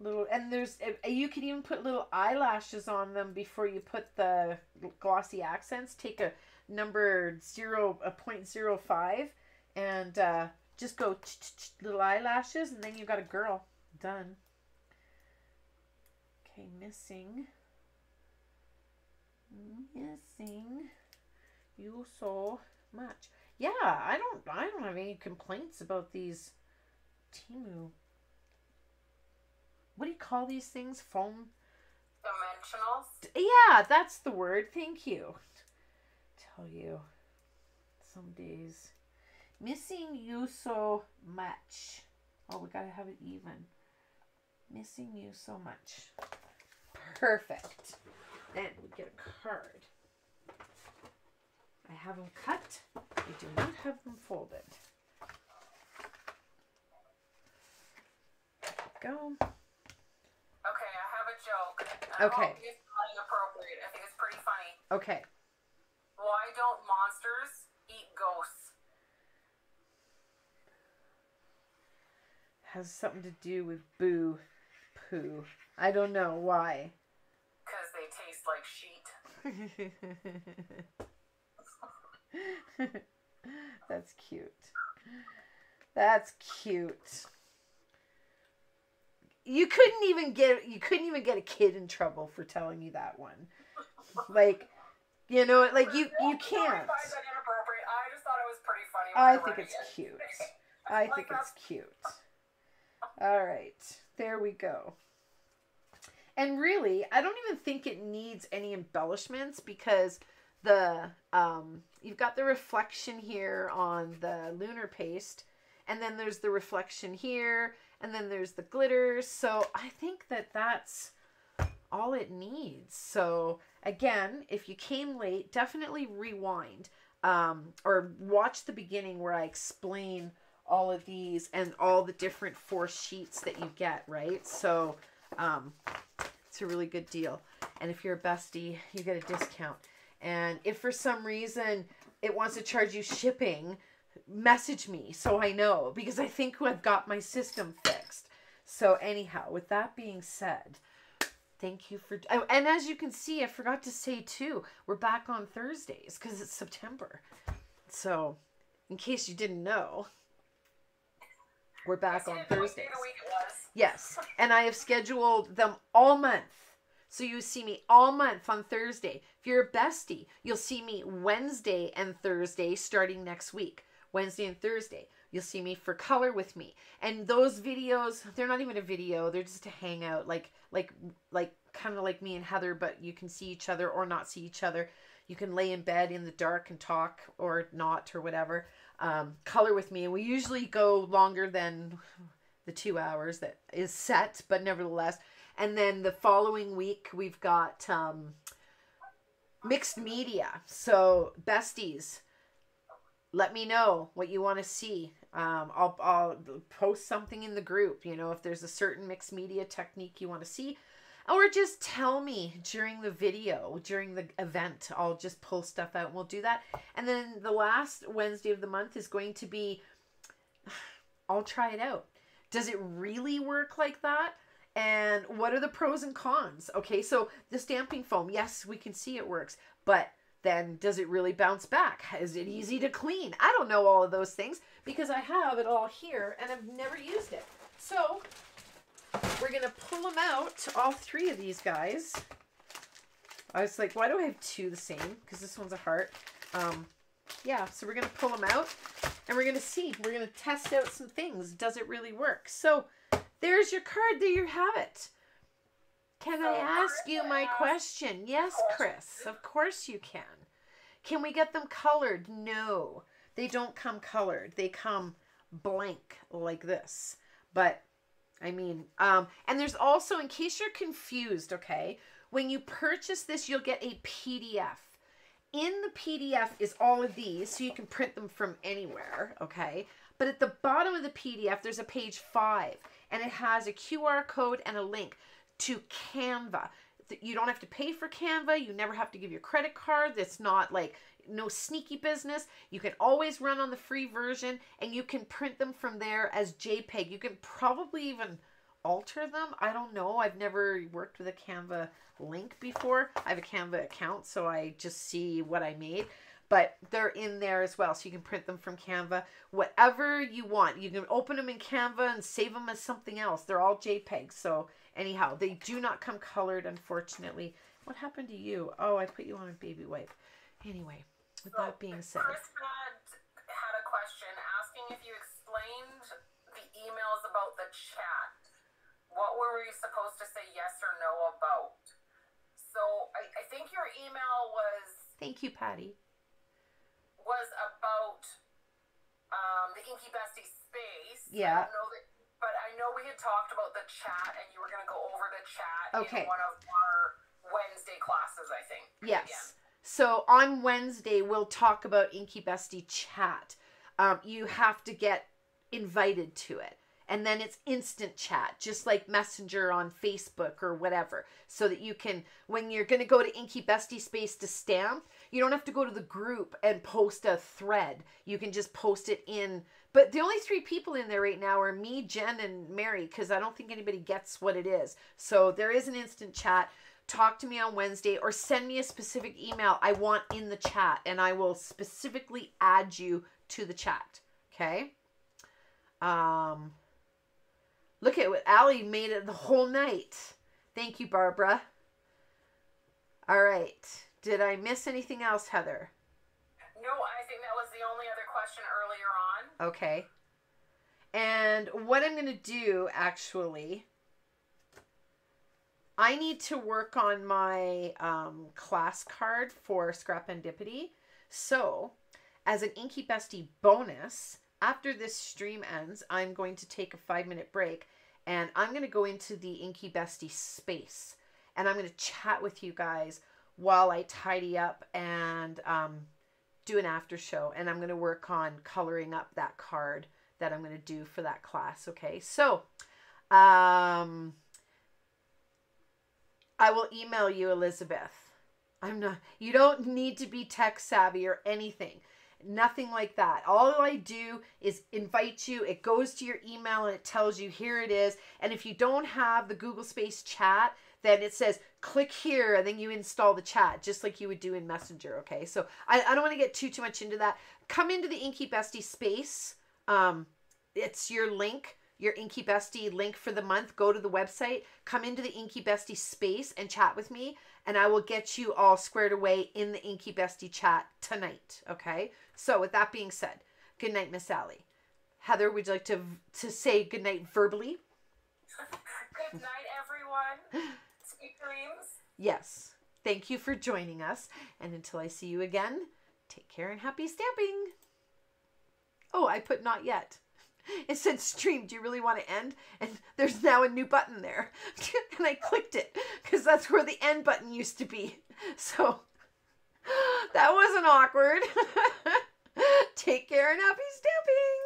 Little and there's you can even put little eyelashes on them before you put the glossy accents. Take a number zero a point zero five and uh, just go little eyelashes and then you got a girl done. Okay, missing. Missing you so much. Yeah, I don't I don't have any complaints about these Temu. What do you call these things? Foam? dimensionals. Yeah, that's the word. Thank you. Tell you. Some days. Missing you so much. Oh, we gotta have it even. Missing you so much. Perfect. Then we get a card. I have them cut. I do not have them folded. Go. Okay, I have a joke. I Okay. it's not inappropriate. I think it's pretty funny. Okay. Why don't monsters eat ghosts? Has something to do with boo poo. I don't know why. Because they taste like sheet. That's cute. That's cute. You couldn't even get you couldn't even get a kid in trouble for telling me that one. Like, you know, like you you can't. finds that inappropriate. I just thought it was pretty funny. I think it's cute. I think it's cute. All right, there we go. And really, I don't even think it needs any embellishments because the um you've got the reflection here on the lunar paste and then there's the reflection here and then there's the glitters. So I think that that's all it needs. So again, if you came late, definitely rewind um, or watch the beginning where I explain all of these and all the different four sheets that you get, right? So um, it's a really good deal. And if you're a bestie, you get a discount. And if for some reason it wants to charge you shipping, message me so I know because I think I've got my system fixed. So anyhow, with that being said, thank you for oh, and as you can see, I forgot to say too, we're back on Thursdays because it's September. So, in case you didn't know, we're back on Didn't know what day Thursdays. week it was. Yes, and I have scheduled them all month. So you see me all month on Thursday. If you're a bestie, you'll see me Wednesday and Thursday starting next week. Wednesday and Thursday. You'll see me for color with me. And those videos, they're not even a video, they're just a hangout like like like kind of like me and Heather, but you can see each other or not see each other. You can lay in bed in the dark and talk or not or whatever. Um, color with me. We usually go longer than the two hours that is set, but nevertheless. And then the following week, we've got um, mixed media. So, besties, let me know what you want to see. Um, I'll, I'll post something in the group, you know, if there's a certain mixed media technique you want to see. Or just tell me during the video, during the event. I'll just pull stuff out and we'll do that. And then the last Wednesday of the month is going to be I'll try it out. Does it really work like that? And what are the pros and cons? Okay, so the stamping foam, yes, we can see it works, but then does it really bounce back? Is it easy to clean? I don't know all of those things because I have it all here and I've never used it. So we're going to pull them out, all three of these guys. I was like, why do I have two the same? Because this one's a heart. Um, yeah, so we're going to pull them out and we're going to see. We're going to test out some things. Does it really work? So there's your card. There you have it. Can I ask you my question? Yes, Chris. Of course you can. Can we get them colored? No. They don't come colored. They come blank like this. But I mean, um, and there's also, in case you're confused, okay, when you purchase this, you'll get a PDF. In the PDF is all of these, so you can print them from anywhere, okay? But at the bottom of the PDF, there's a page five, and it has a QR code and a link to Canva. You don't have to pay for Canva. You never have to give your credit card. It's not like no sneaky business. You can always run on the free version and you can print them from there as JPEG. You can probably even alter them. I don't know. I've never worked with a Canva link before. I have a Canva account, so I just see what I made. But they're in there as well, so you can print them from Canva. Whatever you want. You can open them in Canva and save them as something else. They're all JPEGs, so anyhow, they do not come colored, unfortunately. What happened to you? Oh, I put you on a baby wipe. Anyway, with So, that being said. Chris had, had a question asking if you explained the emails about the chat. What were we supposed to say yes or no about? So I, I think your email was Thank you, Patty. was about um, the Inkie Bestie space. Yeah. I don't know that, but I know we had talked about the chat, and you were going to go over the chat Okay. in one of our Wednesday classes, I think. Yes. Yeah. So on Wednesday, we'll talk about Inkie Bestie chat. Um, you have to get invited to it. And then it's instant chat, just like Messenger on Facebook or whatever. So that you can, when you're going to go to Inkie Bestie Space to stamp, you don't have to go to the group and post a thread. You can just post it in. But the only three people in there right now are me, Jen, and Mary, because I don't think anybody gets what it is. So there is an instant chat talk to me on Wednesday or send me a specific email I want in the chat and I will specifically add you to the chat. Okay? Um Look at what Allie made it the whole night. Thank you, Barbara. All right. Did I miss anything else, Heather? No, I think that was the only other question earlier on. Okay. And what I'm going to do actually, I need to work on my um, class card for Scrapendipity. So, as an Inkie Bestie bonus, after this stream ends, I'm going to take a five minute break and I'm going to go into the Inkie Bestie space and I'm going to chat with you guys while I tidy up and um, do an after show and I'm going to work on coloring up that card that I'm going to do for that class. Okay. So, um, I will email you, Elizabeth. I'm not, you don't need to be tech savvy or anything. Nothing like that. All I do is invite you. It goes to your email and it tells you here it is. And if you don't have the Google Space chat, then it says click here and then you install the chat just like you would do in Messenger. Okay. So I, I don't want to get too, too much into that. Come into the Inkie Bestie space. Um, it's your link, your Inkie Bestie link for the month. Go to the website, come into the Inkie Bestie space and chat with me, and I will get you all squared away in the Inkie Bestie chat tonight. Okay. So with that being said, good night, Miss Sally. Heather, would you like to to say good night verbally? Good night, everyone. Sweet dreams. Yes. Thank you for joining us. And until I see you again, take care and happy stamping. Oh, I put not yet. It said stream. Do you really want to end? And there's now a new button there. and I clicked it because that's where the end button used to be. So that wasn't awkward. take care and happy stamping.